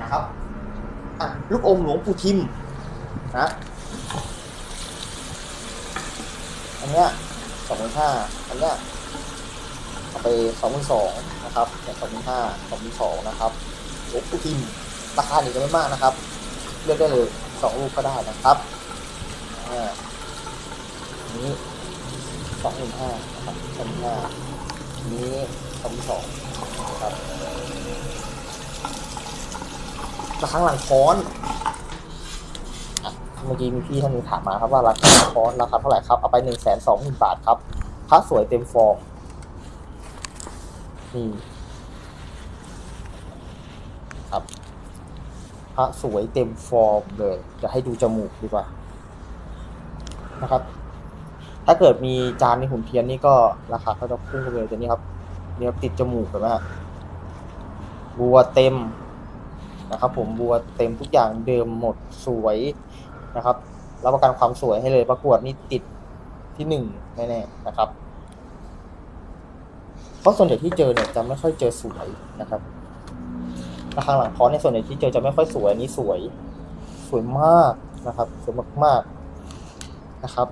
นะครับอะลูกอมหลวงปู่ทิมนะอันเนี้ยสองพันห้าอันเนี้ยเอาไปสองพันสองนะครับเนี่ยสองพันห้าสองพันสองนะครับหลวงปู่ทิมราคาหนีกันไม่มากนะครับ เลือกได้เลยสองลูกก็ได้นะครับอ่าอั นี้สองพันห้าครับสองพันห้านี้สองสองครับราคาหลังค้อนเมื่อกี้มีพี่ท่านหนึงถามมาครับว่าราคาค้อนราคาเท่าไหร่ครับเอาไปหนึ่งแสนสองหมื่นบาทครับพระสวยเต็มฟอร์มนี่ครับพระสวยเต็มฟอร์มเลยจะให้ดูจมูกดีกว่านะครับ ถ้าเกิดมีจานในหุ่นเทียนนี่ก็ราคาก็จะพุ่งไปเลยแต่นี่ครับเนี่ยติดจมูกเห็นไหมฮะบัวเต็มนะครับ ผมบัวเต็มทุกอย่างเดิมหมดสวยนะครับรับประกันความสวยให้เลยประกวดนี่ติดที่หนึ่งแน่ๆนะครับ เพราะส่วนใหญ่ที่เจอเนี่ยจะไม่ค่อยเจอสวยนะครับราคาหลังคอในส่วนใหญ่ที่เจอจะไม่ค่อยสวยอันนี้สวย สวยมากนะครับ สวยมากๆนะครับ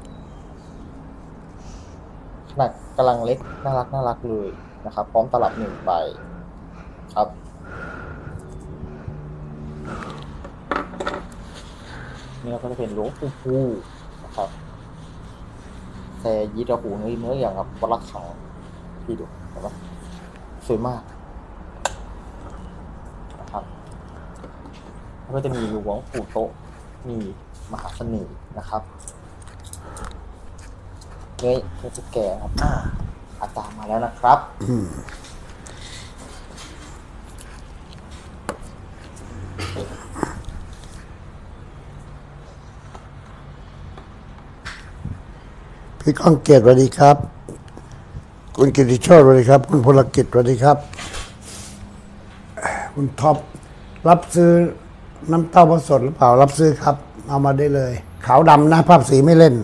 ขนาดกำลังเล็กน่ารักน่ารักเลยนะครับ พร้อมตลับหนึ่งใบครับนี่ก็จะเป็นหลวงปู่ฟูนะครับแต่ยีระหูเนื้อเนื้ออย่างกับวัลขังพี่ดูเห็นไหมสวยมากนะครับแล้วก็จะมีหลวงปู่โตมีมหาเสน่ห์นะครับ เนื้อเนื้อจะแก่ครับอ่าอาจารมาแล้วนะครับพี่ก้องเกียรติสวัสดีครับ คุณกิติโชติสวัสดีครับ คุณพลกิจสวัสดีครับ คุณท็อปรับซื้อน้ำเต้าผสดหรือเปล่ารับซื้อครับ เอามาได้เลย ขาวดำนะภาพสีไม่เล่น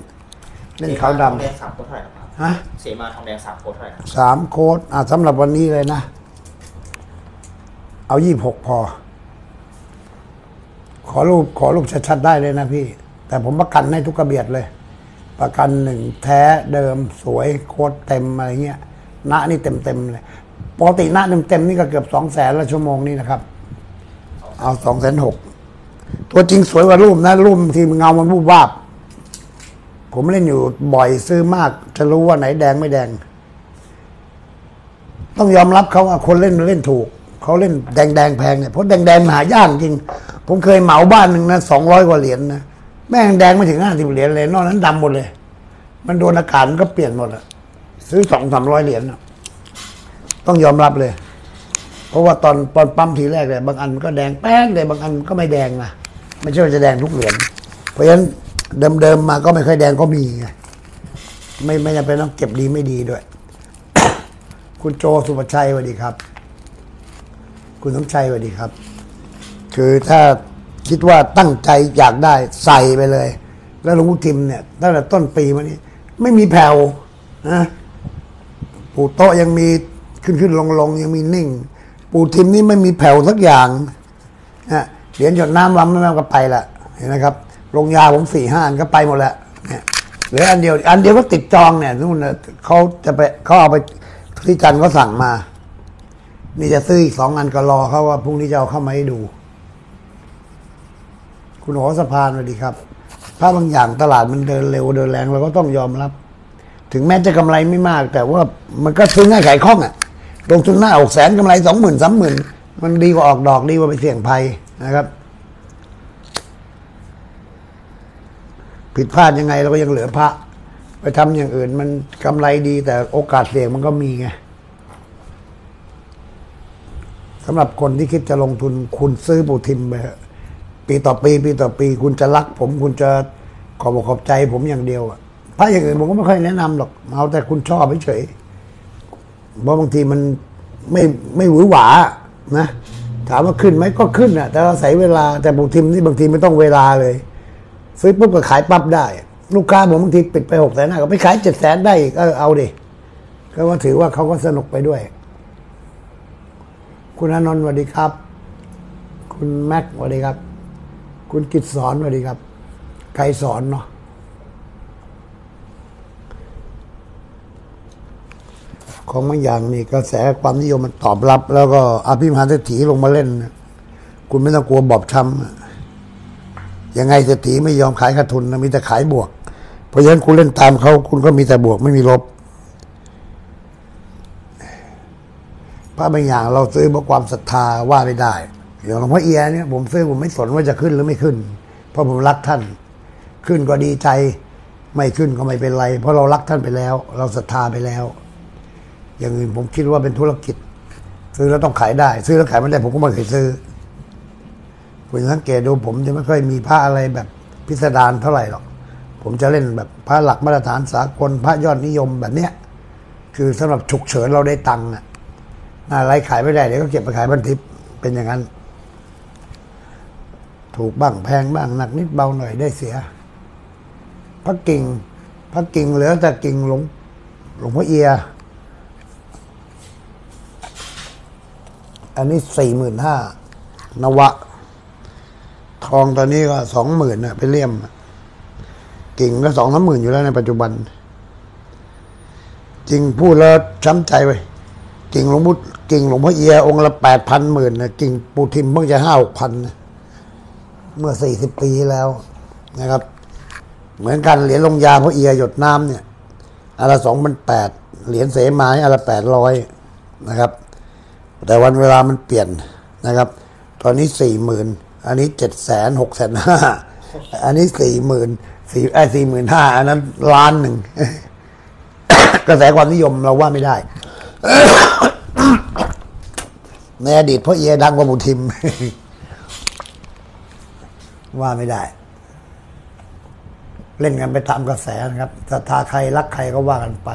เล่นขาวดเสมาทองแดงสามโค้ดเท่าไหร่นะครับำฮะเสมาทองแดงสามโค้ดเท่าไหร่นะครับสามโค้ดอะสำหรับวันนี้เลยนะ เอายี่หกพอ ขอรูปขอรูปชัดๆได้เลยนะพี่ แต่ผมประกันให้ทุกกระเบียดเลย ประกันหนึ่งแท้เดิมสวยโค้ดเต็มอะไรเงี้ยณนี่เต็มเต็มๆเลยปกติณเต็มเต็มๆนี่ก็เกือบสองแสนละชั่วโมงนี้นะครับ เอาสองแสนหกตัวจริงสวยกว่ารูปนะรูปบางทีมันเงามันวูบวาบ ผมเล่นอยู่บ่อยซื้อมาก จะรู้ว่าไหนแดงไม่แดง ต้องยอมรับเขาว่าคนเล่นเล่นถูกเขาเล่นแดงแดงแพงเนี่ยเพราะแดงแดงหายากจริง ผมเคยเหมาบ้านหนึ่งนะสองร้อยกว่าเหรียญนะแม่งแดงไม่ถึงห้าสิบเหรียญเลย นอกนั้นดำหมดเลย มันโดนอากาศมันก็เปลี่ยนหมดอะซื้อสองสามร้อยเหรียญน่ะต้องยอมรับเลย เพราะว่าตอนตอนปั๊มทีแรกเนี่ยบางอันมันก็แดงแป้งเลยบางอันก็ไม่แดงนะไม่ใช่ว่าจะแดงทุกเหรียญเพราะฉะนั้น เดิมๆมาก็ไม่ค่อยแดงก็มีไงไม่ไม่จำเป็นต้องเก็บดีไม่ดีด้วย คุณโจสุภชัยสวัสดีครับ คุณสมชัยสวัสดีครับ คือถ้าคิดว่าตั้งใจอยากได้ใส่ไปเลย แล้วหลวงพ่ทิมเนี่ยตั้งแต่ต้นปีมานี้ ไม่มีแผ่วนะปู่โตะยังมีขึ้นขึ้นลงลงยังมีนิ่ง ปู่ทิมนี่ไม่มีแผ่วสักอย่างนะเหรียญหยดน้ำล้ำน้ำก็ไปละเห็นไหมครับ ลงยาผมสี่ห้าอันก็ไปหมดแล้วเนี่ยเหลืออันเดียว อันเดียวก็ติดจองเนี่ยนู่นน่ะเขาจะไปเขาเอาไปที่จันทร์เขาสั่งมา นี่จะซื้ออีกสองอันก็รอเขาว่าพรุ่งนี้จะเอาเข้ามาให้ดู คุณหอสะพานสวัสดีครับถ้าบางอย่างตลาดมันเดินเร็วเดินแรงเราก็ต้องยอมรับ ถึงแม้จะกำไรไม่มาก แต่ว่ามันก็ซื้อง่ายขายคล่องอะลงทุนหน้าอกแสนกำไรสองหมื่นสามหมื่นมันดีกว่าออกดอกดีกว่าไปเสี่ยงภัยนะครับ ผิดพลาดยังไงเราก็ยังเหลือพระ ไปทำอย่างอื่น มันกำไรดีแต่โอกาสเสี่ยงมันก็มีไงสำหรับคนที่คิดจะลงทุนคุณซื้อปูทิมไปปีต่อปี ปีต่อปี คุณจะรัก ผมคุณจะขอบอกขอบใจผมอย่างเดียวอะพระอย่างอื่นผมก็ไม่ค่อยแนะนำหรอก เอาแต่คุณชอบเฉยเพราะบางทีมันไม่ไม่หวือหวานะถามว่าขึ้นไหมก็ขึ้นอะแต่เราใส่เวลาแต่ปูทิมนี่บางทีไม่ต้องเวลาเลย ซื้อปุ๊บก็ขายปั๊บได้ ลูกค้าผมบางทีปิดไปหกแสนก็ไปขายเจ็ดแสนได้อีกก็เอาดิก็ว่าถือว่าเขาก็สนุกไปด้วย คุณอนนท์สวัสดีครับ คุณแม็กสวัสดีครับ คุณกิตสอนสวัสดีครับ ใครสอนเนาะของบางอย่างนี่กระแสความนิยมมันตอบรับ แล้วก็อภิมหาเศรษฐีลงมาเล่น คุณไม่ต้องกลัวบอบช้ำ ยังไงเศรษฐีไม่ยอมขายขาดทุนนะมีแต่ขายบวก เพราะฉะนั้นคุณเล่นตามเขาคุณก็มีแต่บวกไม่มีลบพระบางอย่างเราซื้อเพราะความศรัทธาว่าไม่ได้อย่างหลวงพ่อเอียเนี่ยผมซื้อผมไม่สนว่าจะขึ้นหรือไม่ขึ้น เพราะผมรักท่าน ขึ้นก็ดีใจ ไม่ขึ้นก็ไม่เป็นไร เพราะเรารักท่านไปแล้ว เราศรัทธาไปแล้ว อย่างอื่นผมคิดว่าเป็นธุรกิจ ซื้อแล้วต้องขายได้ ซื้อแล้วขายไม่ได้ผมก็ไม่เคยซื้อ คุณสังเกตดูผมจะไม่ค่อยมีพระอะไรแบบพิสดารเท่าไหร่หรอก ผมจะเล่นแบบพระหลักมาตรฐานสากลพระยอดนิยมแบบเนี้ย คือสำหรับฉุกเฉินเราได้ตังค์อะอะไรขายไม่ได้เดี๋ยวก็เก็บไปขายบันทิปเป็นอย่างนั้น ถูกบ้างแพงบ้างหนักนิดเบาหน่อยได้เสีย พระกิ่ง พระกิ่งเหลือแต่กิ่งหลงหลวงพ่อเอีย อันนี้สี่หมื่นห้านวะ ทองตอนนี้ก็สองหมื่นนะไปเลี่ยมกิ่งก็สองสามหมื่นอยู่แล้วในปัจจุบัน จริงพูดแล้วช้ำใจไปกิ่งหลวงพุกิ่งหลวงพ่อเอียองค์ละแปดพันหมื่นนะกิ่งปูทิมเพิ่งจะห้าหกพันเมื่อสี่สิบปีแล้วนะครับ เหมือนกันเหรียญลงยาพ่อเอียหยดน้ำเนี่ยอันละสองพันแปดเหรียญเสมาอันละแปดร้อยนะครับ แต่วันเวลามันเปลี่ยนนะครับ ตอนนี้สี่หมื่น อันนี้เจ็ดแสนหกแสนห้าอันนี้สี่หมื่นสี่ไอ้สี่หมื่นห้าอันนั้นล้านหนึ่งกระแสความนิยมเราว่าไม่ได้ ในอดีตพ่อเอดังกว่าบุทิม ว่าไม่ได้ เล่นกันไปตามกระแสนะครับศรัทธาใครรักใครก็ว่ากันไป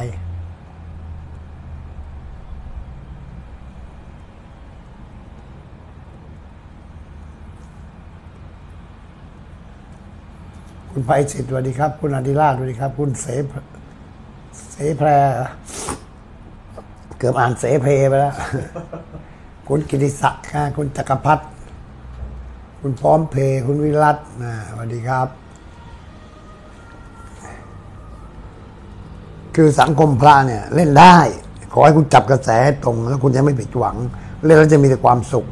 คุณไพศิษฐ์สวัสดีครับ คุณอดิราชสวัสดีครับ คุณเสเสแพร เกือบอ่านเสเพไปแล้ว คุณกิติศักดิ์นะคุณจักรพัฒน์คุณพร้อมเพย์คุณวิรัตน์นะสวัสดีครับ คือสังคมพระเนี่ย เล่นได้ ขอให้คุณจับกระแสตรง แล้วคุณจะไม่ผิดหวัง เล่นแล้วจะมีแต่ความสุข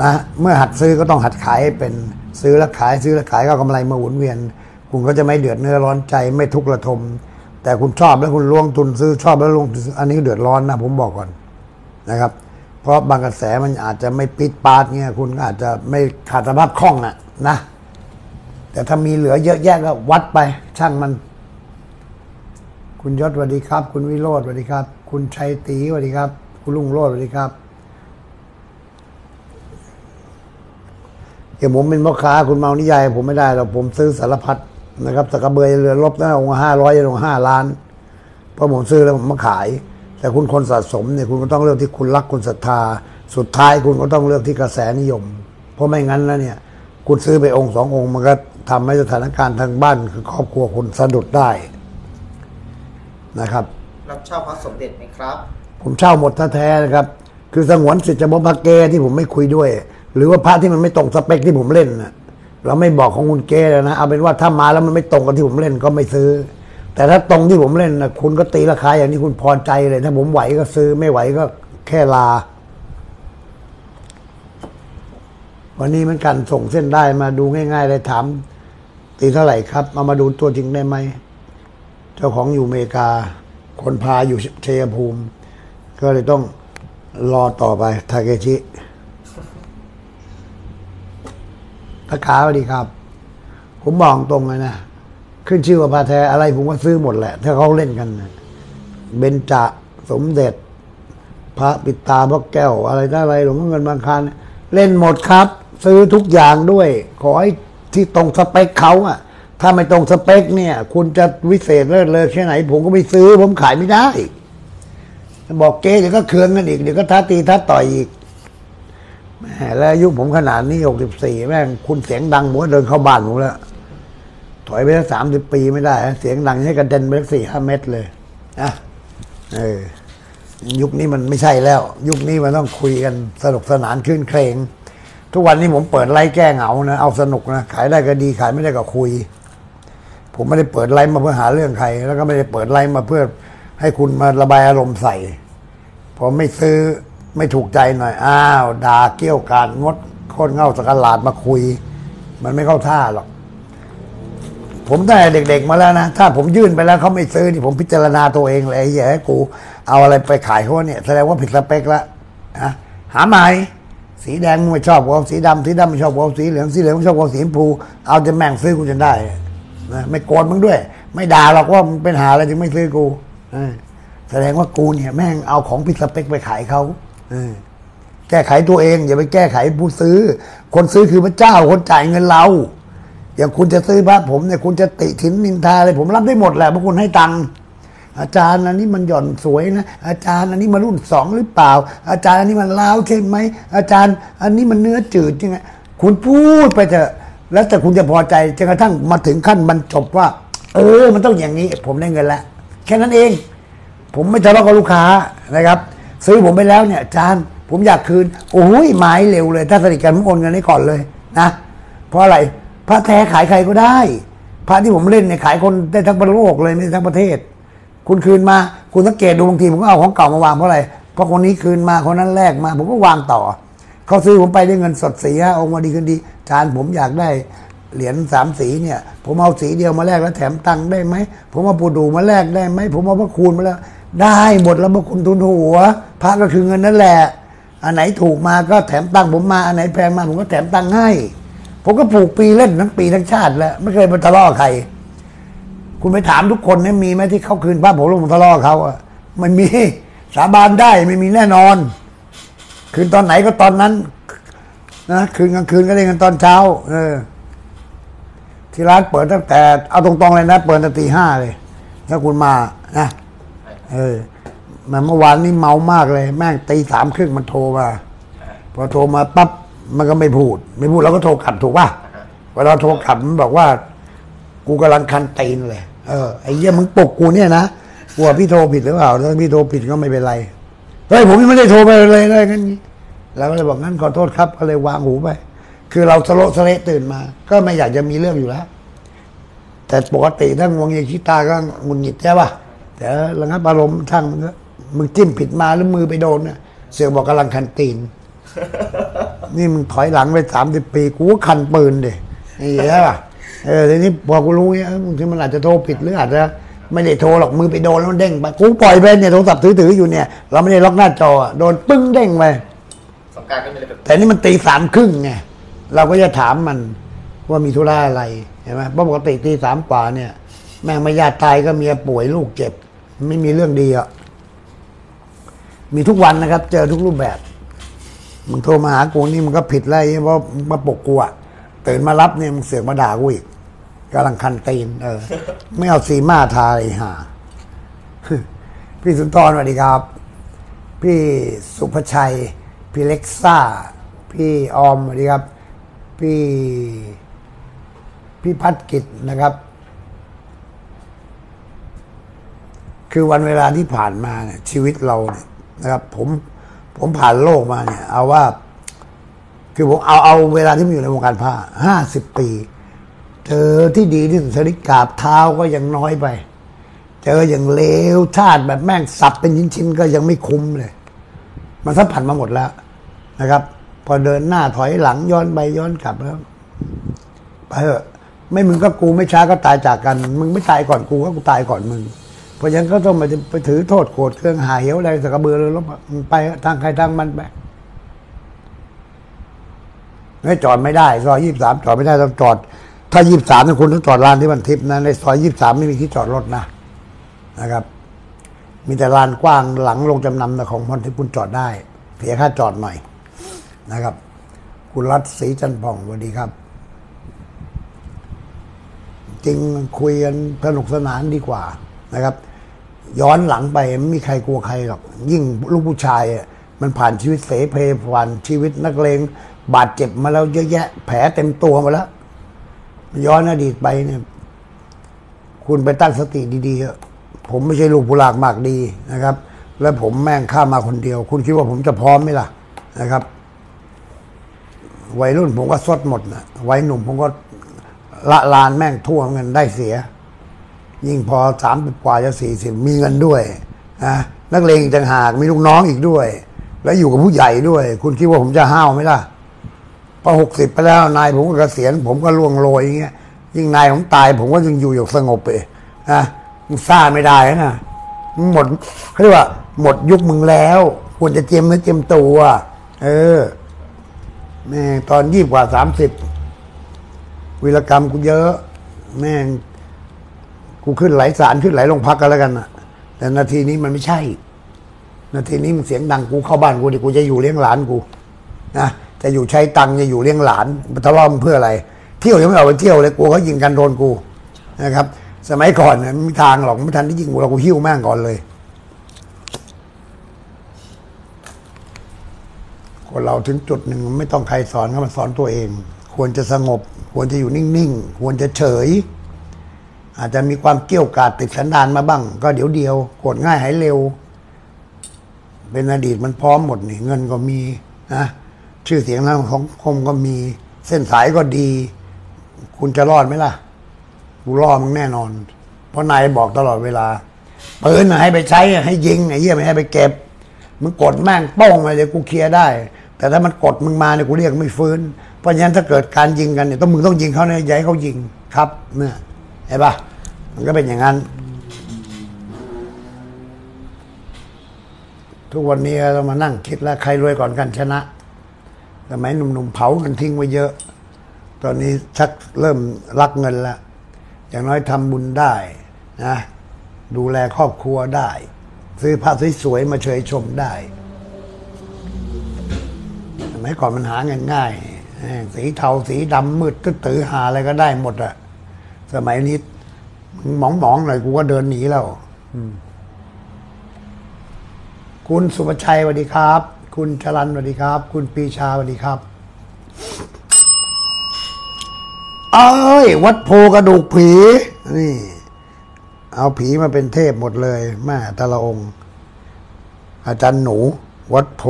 นะ เมื่อหัดซื้อก็ต้องหัดขายให้เป็น ซื้อแล้วขายซื้อแล้วขายก็เอากำไรมาหมุนเวียน คุณก็จะไม่เดือดเนื้อร้อนใจไม่ทุกข์ระทม แต่คุณชอบแล้วคุณลงทุนซื้อชอบแล้วลงทุนอันนี้เดือดร้อนนะผมบอกก่อนนะครับ เพราะบางกระแสมันอาจจะไม่ปิดปาดเนี่ยคุณก็อาจจะไม่ขาดสภาพคล่องอะนะ แต่ถ้ามีเหลือเยอะแยะก็วัดไป ช่างมัน คุณยศสวัสดีครับ คุณวิโรธสวัสดีครับ คุณชัยตีสวัสดีครับ คุณลุงโรธสวัสดีครับ อย่างผมเป็นพ่อค้าคุณเมานิยายผมไม่ได้หรอกผมซื้อสารพัดนะครับสกกระเบยเรือลบนะองค์ห้าร้อยองค์ห้าล้านเพราะผมซื้อแล้วผมมาขาย แต่คุณคนสะสมเนี่ยคุณก็ต้องเลือกที่คุณรักคุณศรัทธา สุดท้ายคุณก็ต้องเลือกที่กระแสนิยม เพราะไม่งั้นแล้วเนี่ย คุณซื้อไปองค์สององค์มันก็ทำให้สถานการณ์ทางบ้านคือครอบครัวคุณสะดุดได้นะครับรับเช่าพระสมเด็จไหมครับ ผมเช่าหมดแท้ๆนะครับ คือสงวนสิทธิ์เฉพาะพระเกที่ผมไม่คุยด้วย หรือว่าพระที่มันไม่ตรงสเปคที่ผมเล่นนะเราไม่บอกของคุณเกแล้วนะเอาเป็นว่าถ้ามาแล้วมันไม่ตรงกับที่ผมเล่นก็ไม่ซื้อ แต่ถ้าตรงที่ผมเล่นนะคุณก็ตีราคาอย่างที่คุณพอใจเลย ถ้าผมไหวก็ซื้อไม่ไหวก็แค่ลา วันนี้มันกันส่งเส้นได้มาดูง่ายๆเลยถาม ตีเท่าไหร่ครับเอามาดูตัวจริงได้ไหมเจ้าของอยู่อเมริกา คนพาอยู่เชัยภูมิ ก็เลยต้องรอต่อไปทาเกชิ ตะขาสวัสดีครับ ผมบอกตรงเลยนะ ขึ้นชื่อว่าพาแท้อะไรผมก็ซื้อหมดแหละ ถ้าเขาเล่นกันนะเบญจสมเด็จ พระปิตาพระแก้ว อะไรต่ออะไรหลวงพ่อเงินบางคารเล่นหมดครับ ซื้อทุกอย่างด้วย ขอให้ที่ตรงสเปคเขาอะถ้าไม่ตรงสเปคเนี่ย คุณจะวิเศษเลิศเลยแค่ไหน ผมก็ไม่ซื้อ ผมขายไม่ได้ บอกเก๊เดี๋ยวก็เคืองกันอีกเดี๋ยวก็ท้าตีท้าต่อยอีก แหมแล้วอายุผมขนาดนี้หกสิบสี่แม่งคุณเสียงดังผมก็เดินเข้าบ้านผมแล้ว ถอยไปสักสามสิบปีไม่ได้ เสียงดังให้กระเด็นไปสักสี่ห้าเมตรเลยนะเออยุคนี้มันไม่ใช่แล้ว ยุคนี้มันต้องคุยกันสนุกสนานขึ้นเครง ทุกวันนี้ผมเปิดไลฟ์แก้เหงานะเอาสนุกนะขายได้ก็ดีขายไม่ได้ก็คุย ผมไม่ได้เปิดไลฟ์มาเพื่อหาเรื่องใคร แล้วก็ไม่ได้เปิดไลฟ์มาเพื่อให้คุณมาระบายอารมณ์ใส่พอไม่ซื้อ ไม่ถูกใจหน่อย อ้าวด่าเกี้ยวกาดงดโคตรเง่าสกหลาดมาคุย มันไม่เข้าท่าหรอก ผมได้เด็กๆมาแล้วนะ ถ้าผมยื่นไปแล้วเขาไม่ซื้อนี่ผมพิจารณาตัวเองเลยไอ้เหี้ยให้กู เอาอะไรไปขายเขาเนี่ย แสดงว่าผิดสเปคละนะหาใหม่สีแดงมึงไม่ชอบกูเอาสีดำสีดำไม่ชอบกูเอาสีเหลืองสีเหลืองไม่ชอบกูเอาสีชมพู เอาจะแม่งซื้อกูจนได้นะไม่โกรธมึงด้วย ไม่ด่าหรอกว่ามึงเป็นหาอะไรถึงไม่ซื้อกูแสดงว่ากูเนี่ยแม่งเอาของผิดสเปคไปขายเขา แก้ไขตัวเองอย่าไปแก้ไขผู้ซื้อ คนซื้อคือพระเจ้าคนจ่ายเงินเรา อย่างคุณจะซื้อพระผมเนี่ยคุณจะติถินนินทาอะไรผมรับได้หมดแหละเพราะคุณให้ตังค์อาจารย์อันนี้มันหย่อนสวยนะ อาจารย์อันนี้มันรุ่นสองหรือเปล่า อาจารย์อันนี้มันล้าวใช่ไหมอาจารย์ อันนี้มันเนื้อจืดยังไงคุณพูดไปเถอะแล้วแต่คุณจะพอใจจนกระทั่งมาถึงขั้นบรรจบว่า เออ มันต้องอย่างนี้ ผมได้เงินแล้วแค่นั้นเอง ผมไม่ทะเลาะกับลูกค้านะครับ ซื้อผมไปแล้วเนี่ยจารย์ผมอยากคืน โอ้ยหมายเร็วเลย ถ้าสนิทกันผมโอนเงินให้ก่อนเลยนะเพราะอะไรพระแท้ขายใครก็ได้ พระที่ผมเล่นเนี่ยขายคนได้ทั้งประโลกเลยไม่ทั้งประเทศ คุณคืนมา คุณสังเกตดูบางทีผมก็เอาของเก่ามาวางเพราะอะไรเพราะคนนี้คืนมาคนนั้นแลกมา ผมก็วางต่อเขาซื้อผมไปด้วยเงินสดสีห้าองค์มาดีคืนดีจารย์ผมอยากได้เหรียญสามสีเนี่ย ผมเอาสีเดียวมาแลกแล้วแถมตังค์ได้ไหมผมเอาปูดูมาแลกได้ไหมผมเอาพระคูณมาแล้ว ได้หมดแล้วพระคุณทุนหัวพระก็คือเงินนั่นแหละ อันไหนถูกมาก็แถมตังค์ผมมาอันไหนแพงมาผมก็แถมตังค์ให้ ผมก็ผูกปีเล่นทั้งปีทั้งชาติแล้วไม่เคยมาทะเลาะใคร คุณไปถามทุกคนเนี่ยมีไหมที่เขาคืนพระผมลงทะเลาะเขาอะมันมีสาบานได้ไม่มีแน่นอน คืนตอนไหนก็ตอนนั้นนะคืนกลางคืนก็ได้เงินตอนเช้า เออ ที่ร้านเปิดตั้งแต่ เอาตรงๆเลยนะ เปิดตั้งตีห้าเลย ถ้าคุณมานะ เออมันเมื่อวานนี้เมามากเลย แม่งตีสามครึ่งมันโทรมา พอโทรมาปั๊บมันก็ไม่พูด ไม่พูดเราก็โทรกลับถูกป่ะเวลาโทรกลับมันบอกว่า กูกำลังคันตีนเลยเออไอ้เหี้ยมึงปลุกกูเนี่ยนะกลัวพี่โทรผิดหรือเปล่าถ้าพี่โทรผิดก็ไม่เป็นไรเฮ้ยผมยังไม่ได้โทรไปเลยเลยงั้นเราก็เลยบอกงั้นขอโทษครับก็เลยวางหูไปคือเราสโลสะเลตื่นมา ก็ไม่อยากจะมีเรื่องอยู่แล้ว แต่ปกติถ้างวงเงียคิดตาก็หงุนหงิดใช่ป่ะ แต่ระงับอารมณ์ทั้งมันก็มึงจิ้มผิดมาแล้วมือไปโดนเนี่ยเสือกบอกกำลังคันตีน นี่มึงถอยหลังไปสามสิบปีกูก็คันปืนดินี่ใช่ป่ะเออทีนี้พอกูรู้เนี่ยเออบางทีมันอาจจะโทรผิดหรืออาจจะไม่ได้โทรหรอกมือไปโดนแล้วมันเด้งไปกูปล่อยไปเนี่ยโทรศัพท์ถือๆอยู่เนี่ย เราไม่ได้ล็อกหน้าจออะโดนปึ้งเด้งไปสงกรารก็มีอะไรแบบแต่นี่มันตีสามครึ่งไงเราก็จะถามมันว่ามีธุระอะไรเห็นไหมเพราะปกติตีสามกว่าเนี่ย แม่งไม่ญาติตายก็เมียป่วยลูกเจ็บ ไม่มีเรื่องดีอะ มีทุกวันนะครับ เจอทุกรูปแบบมึงโทรมาหากูนี่มึงก็ผิดแล้วไอ้เพราะมาปกกูอะตื่นมารับเนี่ยมึงเสือกมาด่ากูอีกกำลังคันตีนเออ ไม่เอาสีมาทาไอ้ห่าพี่สุนทรสวัสดีครับ พี่สุภชัย พี่เล็กซ่า พี่ออมสวัสดีครับ พี่พี่พัฒกิจนะครับ คือวันเวลาที่ผ่านมาเนี่ยชีวิตเราเนี่ยนะครับ ผมผมผ่านโลกมาเนี่ย เอาว่า คือผมเอาเอาเวลาที่ผมอยู่ในวงการผ้าห้าสิบปีเจอที่ดีที่สุดสริกาบเท้าก็ยังน้อยไป เจออย่างเลวชาติแบบแม่งสับเป็นชิ้นๆก็ยังไม่คุ้มเลย มันสัมผัสมาหมดแล้วนะครับ พอเดินหน้าถอยหลังย้อนไปย้อนกลับแล้วไปเถอะไม่มึงก็กูไม่ช้าก็ตายจากกัน มึงไม่ตายก่อนกูก็กูตายก่อนมึง เพราะฉะนั้นก็ต้องไปไปถือโทษโกรธเครื่องหายเหวอะไรสกระเบือเลยลบไปทางใครทางมันไปไม่จอดไม่ได้ซอยยี่สามจอดไม่ได้ต้องจอด ถ้ายี่สามคุณต้องจอดลานที่มันทิพย์นะในซอยยี่สามไม่มีที่จอดรถนะนะครับ มีแต่ลานกว้างหลังลงจำนำนะของพรที่คุณจอดได้ เสียค่าจอดหน่อยนะครับ คุณรัตศรีจันทร์ผ่องสวัสดีครับจริงคุยกันสนุกสนานดีกว่านะครับ ย้อนหลังไปไม่มีใครกลัวใครหรอกยิ่งลูกผู้ชายมันผ่านชีวิตเสเพผ่านชีวิตนักเลงบาดเจ็บมาแล้วเยอะแยะ แผลเต็มตัวมาแล้ว ย้อนอดีตไปเนี่ย คุณไปตั้งสติดีๆผมไม่ใช่ลูกผู้หลากมากดีนะครับ แล้วผมแม่งข้ามาคนเดียว คุณคิดว่าผมจะพร้อมไหมล่ะนะครับ วัยรุ่นผมก็ซดหมดนะวัยหนุ่มผมก็ละลานแม่งทั่วเงินได้เสีย ยิ่งพอสามสิบกว่าจะสี่สิบมีเงินด้วยนะนักเลงอีกต่างหากมีลูกน้องอีกด้วย แล้วอยู่กับผู้ใหญ่ด้วย คุณคิดว่าผมจะห้าวไหมล่ะพอหกสิบไปแล้วนายผมก็เกษียณผมก็ล่วงโรยอย่างเงี้ยยิ่งนายผมตาย ผมก็ยังอยู่อย่างสงบไปนะมึงซ่าไม่ได้นะมึงหมดเขาเรียกว่า หมดยุคมึงแล้ว ควรจะเจียมเนื้อเจียมตัวเออแม่งตอนยี่กว่าสามสิบวีรกรรมกูเยอะ แม่ กูขึ้นไหลสารขึ้นไหลลงพักกันแล้วกันนะแต่นาทีนี้มันไม่ใช่ นาทีนี้มันเสียงดังกูเข้าบ้านกูดิกูจะอยู่เลี้ยงหลานกูนะจะอยู่ใช้ตังค์จะอยู่เลี้ยงหลานมาทะเลาะมันเพื่ออะไร เที่ยวยังไม่ออกไปเที่ยวเลยกลัวเขายิงกันโดนกูนะครับ สมัยก่อนเนี่ยไม่มีทางหรอกไม่ทันที่ยิงเรากูหิ้วแม่งก่อนเลย คนเราถึงจุดหนึ่งไม่ต้องใครสอนก็มาสอนตัวเอง ควรจะสงบ ควรจะอยู่นิ่งๆควรจะเฉย อาจจะมีความเกี่ยวกาดติดสันดานมาบ้าง ก็เดี๋ยวเดียวโกรธง่ายหายเร็ว เป็นอดีตมันพร้อมหมดนี่เงินก็มีนะชื่อเสียงทางของคมก็มี เส้นสายก็ดี คุณจะรอดไหมล่ะกูรอดมึงแน่นอน เพราะนายบอกตลอดเวลาปืนให้ไปใช้ให้ยิงไอ้เหี้ยไม่ให้ไปเก็บมึงกดแม่งป้องเลยเดี๋ยกูเคลียร์ได้ แต่ถ้ามันกดมึงมาเนี่ยกูเรียกไม่ฟื้น เพราะฉะนั้นถ้าเกิดการยิงกันเนี่ยต้องมึงต้องยิงเขาเนี่ยอย่าให้เขายิงครับเนี่ย เห็นปะมันก็เป็นอย่างนั้น ทุกวันนี้เรามานั่งคิดแล้วใครรวยก่อนกันชนะสมัยหนุ่มๆเผากันทิ้งไว้เยอะ ตอนนี้ชักเริ่มรักเงินล้วอย่างน้อยทำบุญได้นะดูแลครอบครัวได้ ซื้อผ้าสวยๆมาเฉยชมได้สมัยก่อนมันหาเงินง่าย สีเทาสีดำมืดตื้อหาอะไรก็ได้หมดอะ สมัยนี้หมองๆหน่อยกูก็เดินหนีแล้วคุณสุภชัยสวัสดีครับ คุณชลันสวัสดีครับ คุณปีชาสวัสดีครับเอ้ย วัดโพกระดูกผี นี่ เอาผีมาเป็นเทพหมดเลยแม่แต่ละองค์ อาจารย์หนู วัดโพ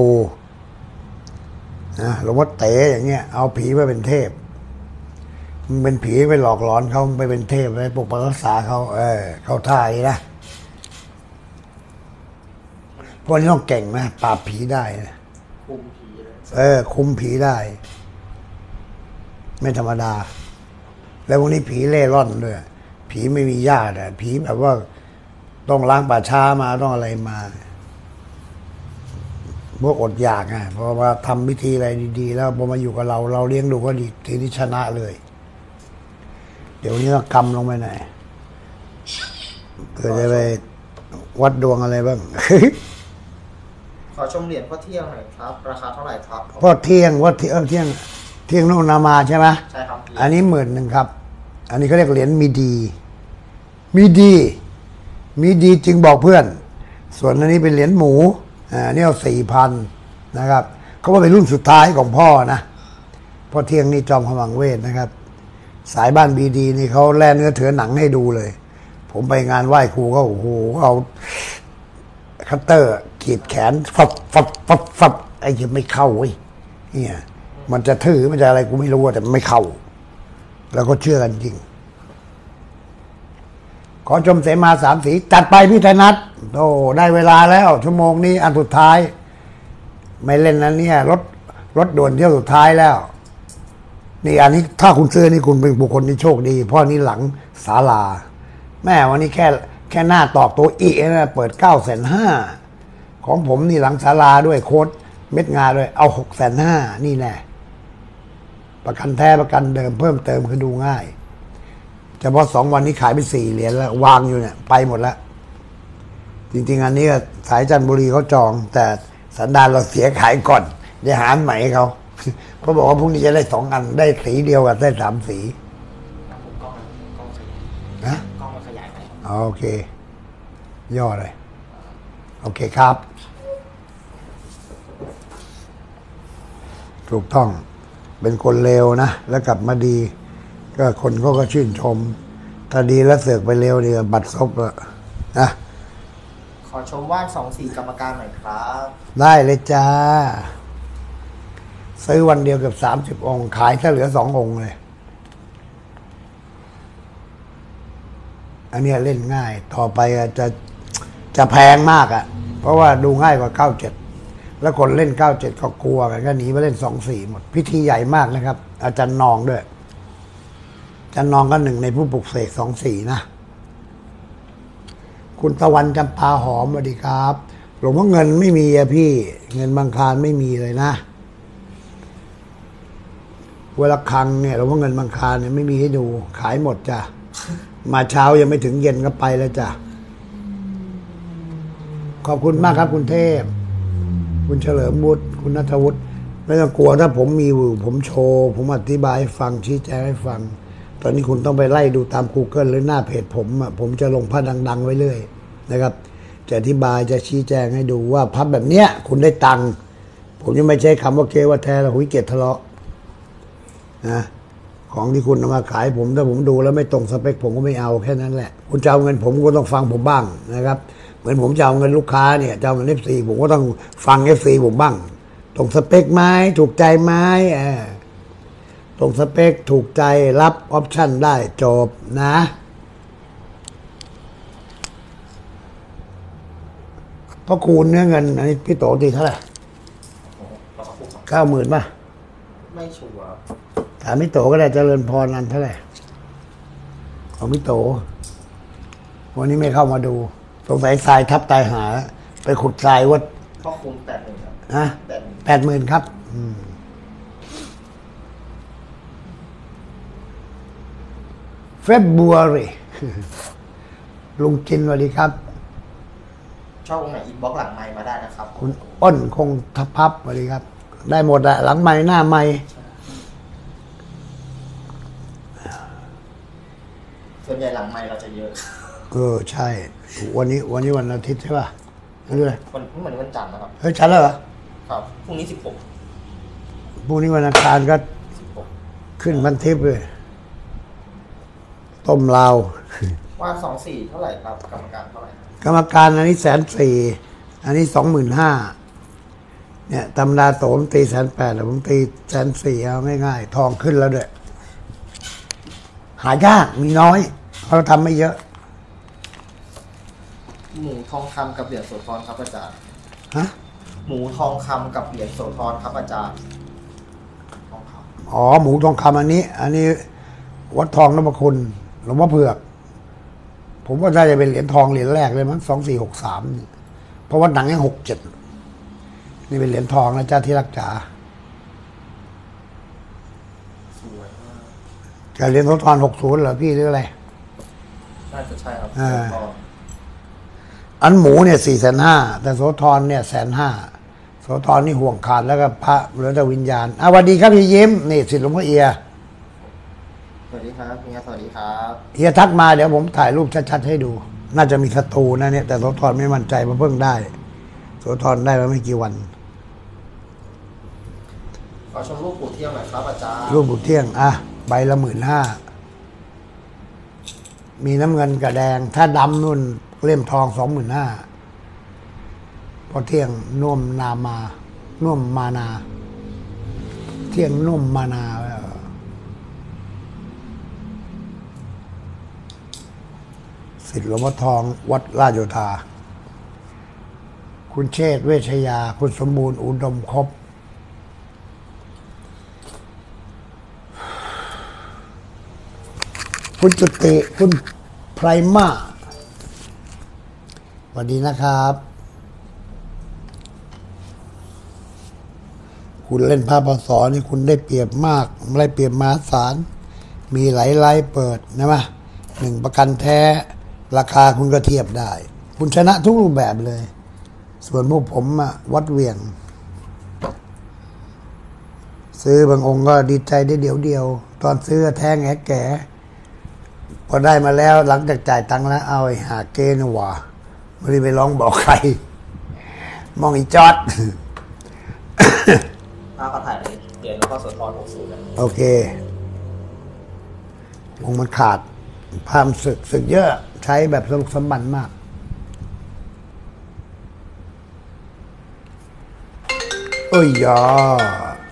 นะหลวงพ่อเต๋อย่างเงี้ย เอาผีมาเป็นเทพ มึงเป็นผีไปหลอกหลอนเขามึงไปเป็นเทพไปปกปักรักษาเขาเออเขาท่าอย่างนี้นะพวกนี้ต้องเก่งนะปราบผีได้นะคุมผีเลยเออ คุมผีได้ ไม่ธรรมดา แล้ววันนี้ผีเล่ร่อนด้วย ผีไม่มีญาติอะผีแบบว่าต้องล้างป่าช้ามาต้องอะไรมาพวกอดอยากไงพอมาทำพิธีอะไรดี ๆ แล้วพอมาอยู่กับเรา เราเลี้ยงดูก็ดีทีนี้ชนะเลย เดี๋ยววันนี้ต้องกำลงไปหน่อยเพื่อจะไปวัดดวงอะไรบ้าง ขอชมเหรียญพ่อเที่ยงหน่อยครับ ราคาเท่าไหร่ครับพอเที่ยงวัดเที่ยงเที่ยงเที่ยงโนนนามาใช่ไหมใช่ครับอันนี้หมื่นหนึ่งครับ อันนี้เขาเรียกเหรียญมีดี มีดี มีดีจึงบอกเพื่อน ส่วนอันนี้เป็นเหรียญหมูอ่านี่เอาสี่พันนะครับเขาว่าเป็นรุ่นสุดท้ายของพ่อนะพ่อเที่ยงนี่จอมขมังเวทนะครับ สายบ้านบีดีนี่เขาแล่เนื้อเถือหนังให้ดูเลย ผมไปงานไหว้ครูก็โอ้โหเอาคัตเตอร์กีดแขนฟับฟับฟับฟับไอ้ยังไม่เข้าเว้ยเนี่ย มันจะถือมันจะอะไรกูไม่รู้แต่มันไม่เข้า แล้วก็เชื่อกันจริง ขอชมเสมาสามสีจัดไปพี่ธนัทโอ้ได้เวลาแล้ว ชั่วโมงนี้อันสุดท้าย ไม่เล่นนั้นเนี่ยรถรถด่วนเที่ยวสุดท้ายแล้ว นี่อันนี้ถ้าคุณซื้อนี่คุณเป็นบุคคลที่โชคดี เพราะนี่หลังศาลา แม่วันนี้แค่แค่หน้าตอกตัวอีนะเปิดเก้าแสนห้าของผมนี่หลังศาลาด้วยโค้ดเม็ดงาด้วยเอาหกแสนห้านี่แน่ประกันแท้ประกันเดิมเพิ่มเติมคือดูง่ายเฉพาะสองวันนี้ขายไปสี่เหรียญแล้ว วางอยู่เนี่ย ไปหมดแล้ว จริง ๆ อันนี้สายจันทบุรีเขาจอง แต่สันดานเราเสียขายก่อนเดี๋ยวหาใหม่เขา เขาบอกว่าพรุ่งนี้จะได้สองอัน ได้สีเดียวกับได้สามสีผมกล้องกล้องขยายนะกล้องมันขยายไปอ๋อโอเค ย่อเลย โอเคครับ ถูกต้อง เป็นคนเลวนะ แล้วกลับมาดี ก็คนเขาก็ชื่นชม ถ้าดีแล้วเสือกไปเลวเดียวบัตรซบละนะขอชมว่านสองสี่กรรมการหน่อยครับ ได้เลยจ้า ซื้อวันเดียวเกือบสามสิบองค์ ขายแค่เหลือสององค์เลย อันนี้เล่นง่าย ต่อไปจจะจะแพงมากอะ่ะ เพราะว่าดูง่ายกว่าเก้าเจ็ดแล้วคนเล่นเก้าเจ็ดก็กลัวกันก็หนีมาเล่นสองสี่หมด พิธีใหญ่มากนะครับ อาจารย์นองด้วย อาจารย์นองก็หนึ่งในผู้ปลุกเสกสองสี่นะ คุณตะวันจำปาหอมสวัสดีครับ หลวงพ่อเงินไม่มีอะพี่ เงินบางคารไม่มีเลยนะ เวลาครังเนี่ยหลวงพ่อเงินบางคารเนี่ยไม่มีให้ดู ขายหมดจ้ะ มาเช้ายังไม่ถึงเย็นก็ไปแล้วจ้ะ ขอบคุณมากครับคุณเทพ คุณเฉลิมบุตรคุณนัทวุฒิไม่ต้องกลัวถ้าผมมีอยู่ผมโชว์ ผมอธิบายให้ฟังชี้แจงให้ฟัง ตอนนี้คุณต้องไปไล่ดูตาม Google หรือหน้าเพจผมอะผมจะลงภาพดัง ๆ ไว้เรื่อยนะครับ จะอธิบายจะชี้แจงให้ดูว่าพระแบบเนี้ย คุณได้ตังค์ผมยังไม่ใช้คำว่าเก๊ว่าแท้แล้วขี้เกียจทะเลาะ นะของที่คุณเอามาขายผมถ้าผมดูแล้วไม่ตรงสเปคผมก็ไม่เอาแค่นั้นแหละ คุณจะเอาเงินผมก็ต้องฟังผมบ้างนะครับ เหมือนผมจะเอาเงินลูกค้าเนี่ยจะเอาเงิน FC ผมก็ต้องฟัง FC ผมบ้าง ตรงสเปคไหมถูกใจไหมเออตรงสเปคถูกใจรับออปชั่นได้จบนะเพราะคูณเนื้อเงินอันนี้พี่โตตีเท่าไหร่เก้าหมื่นป่ะไม่ชัวามพี่โตก็ได้เจริญพรนันเท่าไหร่ของพี่โต วันนี้ไม่เข้ามาดู สงสัยทรายทับตายหา ไปขุดทรายวัดข้อคูณแปดหนึ่งครับนะแปดหนึ่งแปดหมื่นครับเฟบบัวรีลุงจินสวัสดีครับชอบตรงไหนอินบ็อกหลังไมค์มาได้นะครับ คุณอ้นคงทับพับสวัสดีครับ ได้หมดอะหลังไม้หน้าไม้ ส่วนใหญ่หลังไมค์เราจะเยอะเออใช่ วันนี้วันนี้วันอาทิตย์ใช่ป่ะนั่นเลยวันเหมือนวันจันทร์นะครับ เฮ้ยชัดแล้วเหรอครับพรุ่งนี้สิบหกพรุ่งนี้วันอังคารก็สิบหกขึ้นพันทิพย์เลย ต้มลาวว่าสองสี่เท่าไหร่ครับกรรมการเท่าไหร่กรรมการอันนี้แสนสี่อันนี้สองหมื่นห้าเนี่ยตำราโตผมตีแสนแปดแต่ผมตีแสนสี่เอาง่ายๆทองขึ้นแล้วด้วยหายากมีน้อย เพราะเราทำไม่เยอะ หมูทองคำกับเหรียญโสธรครับอาจารย์ ฮะ หมูทองคำกับเหรียญโสธรครับอาจารย์ทองคอ๋อ หมูทองคำอันนี้ อันนี้ วัดทองนพคุณหลวงพ่อเผือก ผมว่าน่าจะเป็นเหรียญทองเหรียญแรกเลยมั้งสองสี่หกสามเพราะว่าหนังยังหกเจ็ดนี่เป็นเหรียญทองนะจ้าที่รักจ๋าำสวยมากจะเหรียญทศรหกศูนย์เหรอพี่หรืออะไร น่าจะใช่ครับอ่าโสธรอันหมูเนี่ยสี่แสนห้าแต่โสธรเนี่ยแสนห้าโสธรนี่ห่วงขาดแล้วก็พระเหลือแต่วิญญาณอะสวัสดีครับพี่ยิ้มนี่สิทธิ์หลวงพ่อเอียสวัสดีครับเฮียสวัสดีครับเฮียทักมาเดี๋ยวผมถ่ายรูปชัดๆให้ดู น่าจะมีศัตรูนะเนี่ยแต่โสธรไม่มั่นใจมาเพิ่งได้ โสธรได้มาไม่กี่วันขอชมรูปปู่เที่ยงหน่อยครับอาจารย์รูปบุตรเที่ยงอะใบละหมื่นห้า มีน้ำเงินกับแดง ถ้าดำนุ่นเล่มทองสองหมื่นห้าพอเที่ยงนุ่มนามา นุ่มมานา เที่ยงนุ่มมานาสิทธิ์หลวงพ่อทองวัดราชโยธา คุณเชษฐ์เวชยา คุณสมบูรณ์อุดมครบ คุณจุติ คุณไพรมาสวัสดีนะครับ คุณเล่นภาพศนี่คุณได้เปรียบมากได้เปรียบมาศาลมีหลายไลฟ์เปิดนะมะหนึ่งประกันแท้ ราคาคุณก็เทียบได้ คุณชนะทุกรูปแบบเลย ส่วนพวกผมอะวัดเวียง ซื้อบางองค์ก็ดีใจได้เดียวเดียว ตอนซื้อแท้งแงแก่ พอได้มาแล้วหลังจากจ่ายตังค์แล้วเอาไอ้หาเกณฑ์ว่ะไม่ได้ไปร้องบอกใคร มองอีจอดภาพกระถ่ายเลยเหรียญหลวงพ่อโสธรหกศูนย์นะโอเควงมันขาดพามศึกศึกเยอะ ใช้แบบสมบุกสมบันมากเอ้ยยอ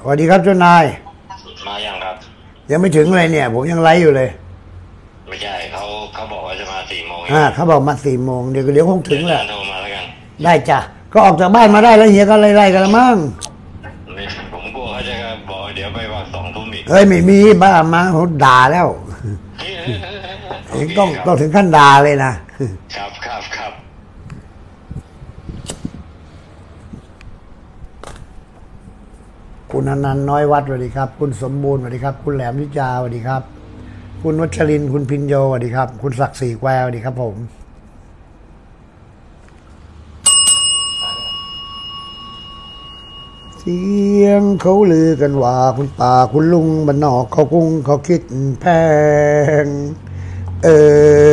สวัสดีครับเจ้านาย มายังครับ ยังไม่ถึงเลยเนี่ย ผมยังไลฟ์อยู่เลย ไม่ใช่เขาเขาบอกว่าจะมาสี่โมงอ่าเขาบอกมาสี่โมงเดี๋ยวเดี๋ยวคงถึงแหละโทรมาแล้วกัน ได้จ้ะก็ออกจากบ้านมาได้แล้วเฮียก็ไล่ๆกันละมั้งไม่ผมกลัวเขาจะบอกเดี๋ยวไปว่าสองทุ่มอีกเฮ้ยไม่มีบ้ามาเขาด่าแล้วเฮ้ยเองต้องต้องถึงขั้นด่าเลยนะครับครับครับคุณอนันต์น้อยวัดสวัสดีครับ คุณสมบูรณ์สวัสดีครับ คุณแหลมวิจาสวัสดีครับ คุณวัชรินคุณพินโยสวัสดีครับ คุณศักดิ์ศรีแควสวัสดีครับผมขสียงเขาลือกันว่า คุณป่าคุณลุงบ้านนอกเขากุ้งเขาคิดแพง เอ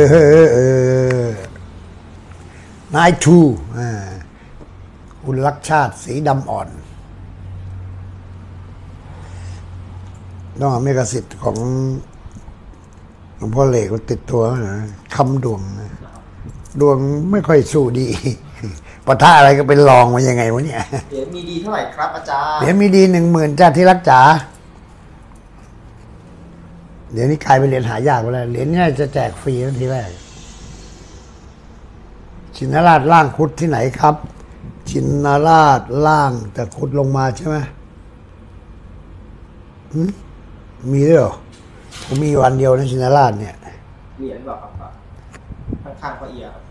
อเออนายทูอ่าคุณลักษณ์ชาติสีดำอ่อนต้องเอาเมกสิทธิ์ของ หลวงพ่อเหล็กติดตัวนะคำดวงนะดวงไม่ค่อยสู้ดีปะทะอะไรก็เป็นรองมายังไงวะเนี่ยเหรียญมีดีเท่าไหร่ครับอาจารย์เดี๋ยวมีดีหนึ่งหมื่นจ้าที่รักจ๋าเดี๋ยวนี้กลายเป็นเหรียญหายากไปแล้วเหรียญเนี่ยจะแจกฟรีทันทีแรกชินราชล่างคุดที่ไหนครับ ชินราชล่างแต่คุดลงมาใช่ไหมหึมีด้วยเหรอ ผมมีวันเดียวนะชินราชเนี่ยเหรียญแบบครับข้างข้างๆพระเอียครับ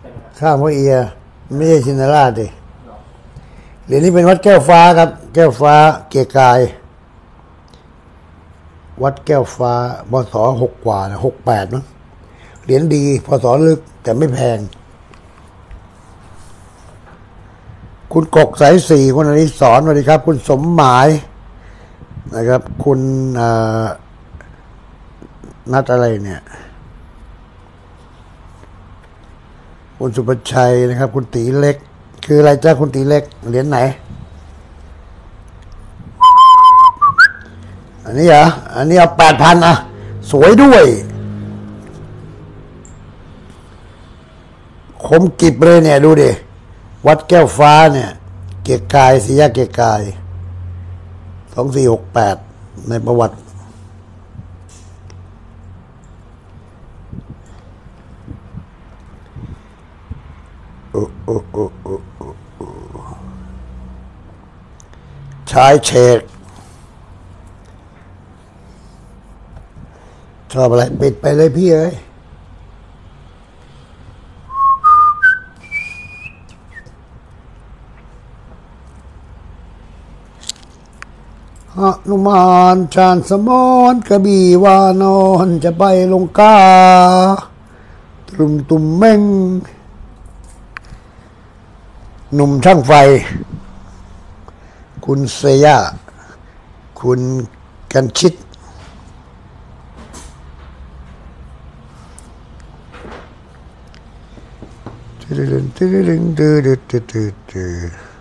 ใช่ไหมครับข้ามพระเอียไม่ใช่ชินราชดิหรอเหรียญนี้เป็นวัดแก้วฟ้าครับ แก้วฟ้าเกียรติกาย วัดแก้วฟ้าพศหกกว่านะหกแปดมั้งเหรียญดีพศลึกแต่ไม่แพง คุณกกสายสี่คุณอนิสรสวัสดีครับ คุณสมหมายนะครับ คุณเอ่อ นัดอะไรเนี่ย คุณสุภชัยนะครับ คุณตีเล็ก คืออะไรจ้าคุณตีเล็ก เหรียญไหน อันนี้เหรอ อันนี้เอาแปดพันอะ สวยด้วย คมกิบเลยเนี่ย ดูดิ วัดแก้วฟ้าเนี่ย เกียรกายสียกเกียรกายสองสี่หกแปดในประวัติ ชายเฉกชอบอะไร ปิดไปเลยพี่เอ้ยหนุมานชาญสมอนกระบี่วานอนจะไปลงกาตรุมตุมเม่ง หนุ่มช่างไฟ คุณเซย่า คุณกันชิต ตืดตืดตืดตืดตืดตึ๊ดตึ๊ดตึ๊ด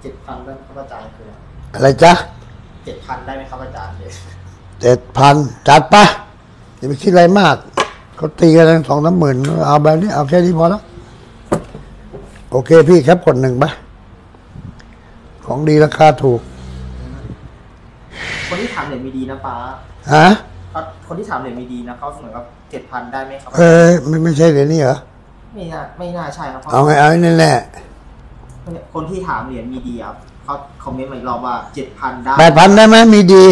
เจ็ดพันได้ไหมครับอาจารย์คือ อะไรจ๊ะเจ็ดพันได้ไหมครับอาจารย์เลยเจ็ดพันจัดปะอย่าไปคิดอะไรมากเขาตีกันสองสามหมื่นเอาแบบนี้ เอาแค่นี้พอแล้ว โอเคพี่ครับกดหนึ่งปะของดีราคาถูก คนที่ถามเหรียญมีดีนะป้าฮะเขาคนที่ถามเหรียญมีดีนะเขาเสนอกับเจ็ดพันได้ไหมครับ เออไม่ไม่ใช่เหรียญนี้เหรอไม่น่าไม่น่าใช่ครับเพราะเอาไงเอาให้แน่คนที่ถามเหรียญมีดีครับ เขาคอมเมนต์มาอีกรอบว่าเจ็ดพันได้แปดพันได้ไหมมีดี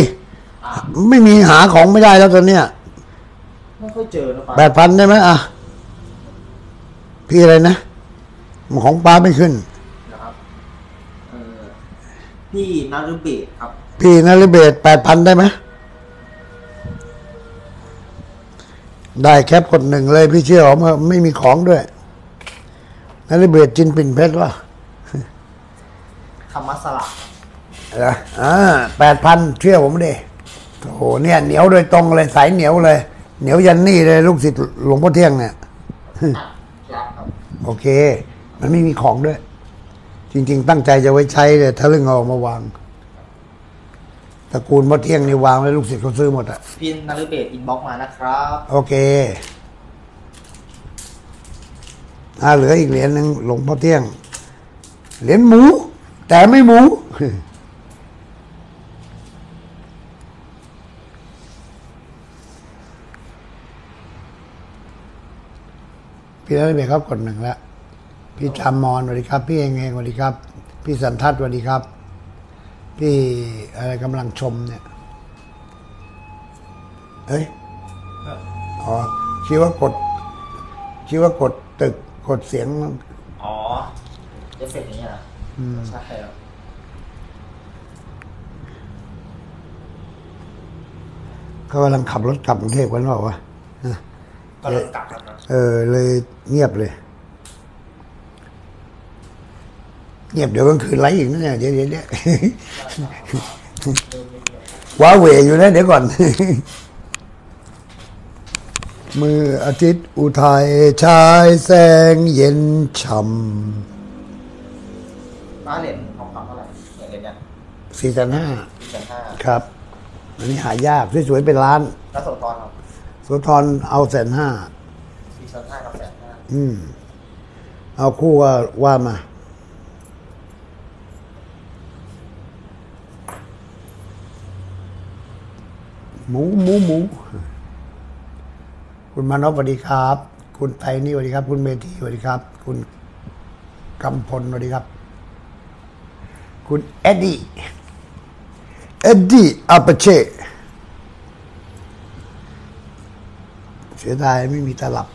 อะไม่มีหาของไม่ได้แล้วตอนเนี้ยไม่ค่อยเจอนะป้าแปดพันได้ไหมอะ พี่อะไรนะ ของป้าไม่ขึ้น นะครับเออพี่นารุเบศครับ พี่นาริเบศแปดพันได้ไหมได้แคปกดหนึ่งเลยพี่เชื่อว่าไม่มีของด้วยนาริเบศจินปิ่นเพชรวะ ธรรมสละเหรออ่าแปดพันเชื่อผมดิโอ้โหเนี่ยเหนียวโดยตรงเลยสายเหนียวเลย เหนียวยันนี่เลยลูกศิษย์หลวงพ่อเที่ยงเนี่ยอะครับครับโอเค มันไม่มีของด้วย จริง ๆ ตั้งใจจะไว้ใช้เลยถ้าเรื่องเอาออกมาวางตระกูลพ่อเที่ยงนี่วางไว้ลูกศิษย์เขาซื้อหมดอะพี่นารุเบศ inbox มานะครับ โอเคอ่าเหลืออีกเหรียญหนึ่งหลวงพ่อเที่ยง เหรียญหมู แต่ไม่หมู พี่นัทเบศครับกดหนึ่งแล้ว พี่จามมอนสวัสดีครับ พี่เองเองสวัสดีครับ พี่สันทัศน์สวัสดีครับ พี่อะไรกำลังชมเนี่ยเฮ้ยอ๋อคิดว่ากดคิดว่ากดตึกกดเสียง อ๋อเอฟเฟกต์นี้อะ ใช่ครับเขากำลังขับรถกลับกรุงเทพกันหรอวะก็เริ่มกลับแล้วนะเออ เลยเงียบเลย เงียบเดี๋ยวกลางคืนไลฟ์อีกนะเนี่ยเดี๋ยวเดี๋ยวเดี๋ยวว้าเหวอยู่นะเดี๋ยวก่อน มืออาทิตย์อุทัยชายแสงเย็นช่ ป้าเหรียญทองคำเท่าไหร่เหรียญเนี่ยำสี่พันห้าสี่แสนห้าครับ อันนี้หายากสวยๆเป็นล้านแล้วสมตอนครับโสธรเอาแสนห้าสี่แสนห้ากับแสนห้าอืมเอาคู่ก็ว่ามาหมูหมูหมู คุณมานพสวัสดีครับ คุณไทยนี่สวัสดีครับ คุณเมธีสวัสดีครับ คุณกำพลสวัสดีครับ คุณเอ็ดดี้เอ็ดดี้อาปเช่เสียดายไม่มีตลับ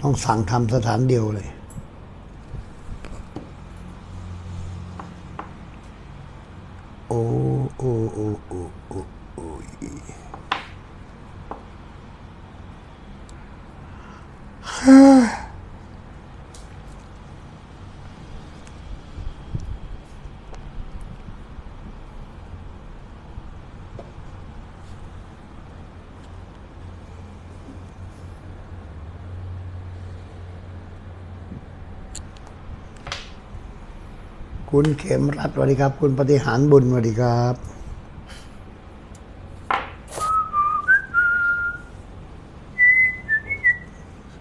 ต้องสั่งทำสถานเดียวเลยโอ้โอ้โอ้โอ้โอ้โอ้ย คุณเขมรัตน์สวัสดีครับ คุณปฏิหารบุญสวัสดีครับ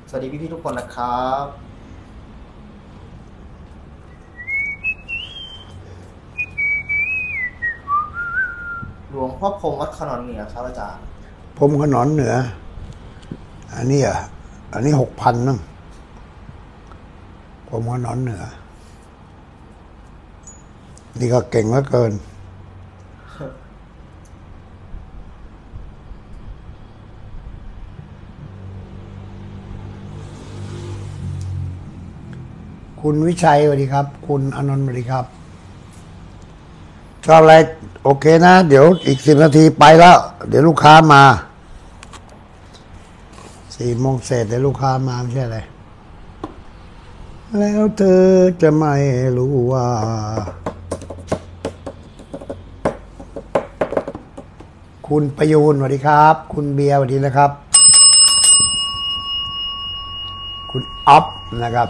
สวัสดีพี่ๆทุกคนนะครับ หลวงพ่อพรหมวัดขนอนเหนือครับอาจารย์ผมขนอนเหนือ อันนี้อะอันนี้หกพันนั่งผมขนอนเหนือ นี่ก็เก่งเหลือเกิน คุณวิชัยสวัสดีครับ คุณอนนท์สวัสดีครับ ชอบอะไร โอเคนะ เดี๋ยวอีกสิบนาทีไปแล้ว เดี๋ยวลูกค้ามาสี่โมงเสร็จเดี๋ยวลูกค้ามาไม่ใช่อะไรแล้วเธอจะไม่รู้ว่า คุณประยูนสวัสดีครับ คุณเบียร์สวัสดีนะครับ คุณอ๊อฟนะครับ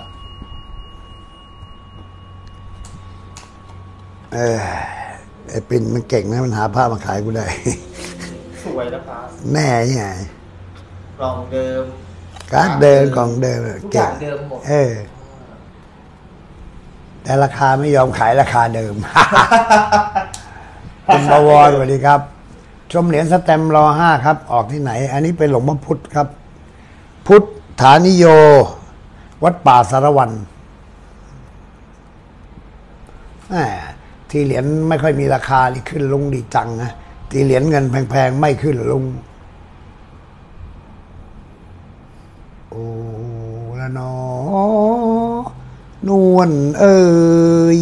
เออไอ้ปิ่นมันเก่งนะ มันหาผ้ามาขายกูได้ สวยนะครับแน่ไงกล่องเดิม การ์ดเดินกล่องเดินทุกอเก่ย่าง งเดิมหมด เออ แต่ราคาไม่ยอมขายราคาเดิม คุณบวรสวัสดีครับ ชมเหรียญสแตมรอห้าครับ ออกที่ไหน อันนี้เป็นหลวงพ่อพุธครับ พุทธฐานิโย วัดป่าสารวันที่เหรียญไม่ค่อยมีราคานี่ขึ้นลงดีจังนะที่เหรียญเงินแพงๆ ไม่ขึ้นลง โอ้ละนอนวลเอ้ย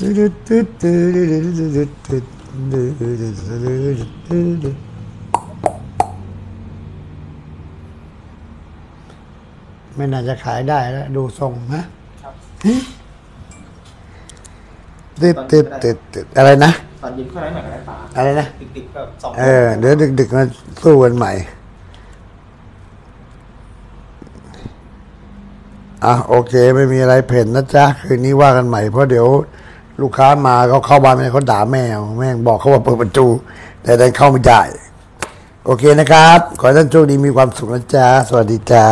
ไม่น่าจะขายได้แล้ว ดูทรงนะครับติดติดติดติดอะไรนะตอนเย็นค่อยได้หน่อยก็ได้ป่าอะไรนะติดๆแบบสองเออเดี๋ยวดึกๆมาสู้กันใหม่อะโอเค ไม่มีอะไรเพ่นนะจ๊ะ คืนนี้ว่ากันใหม่เพราะเดี๋ยว ลูกค้ามาเขาเข้าบ้านไม่ได้เขาด่าแม่แม่งบอกเขาว่าเปิดประตู แต่ดันเข้าไม่ได้ โอเคนะครับ ขอให้ท่านโชคดีมีความสุขนะจ๊ะ สวัสดีจ้า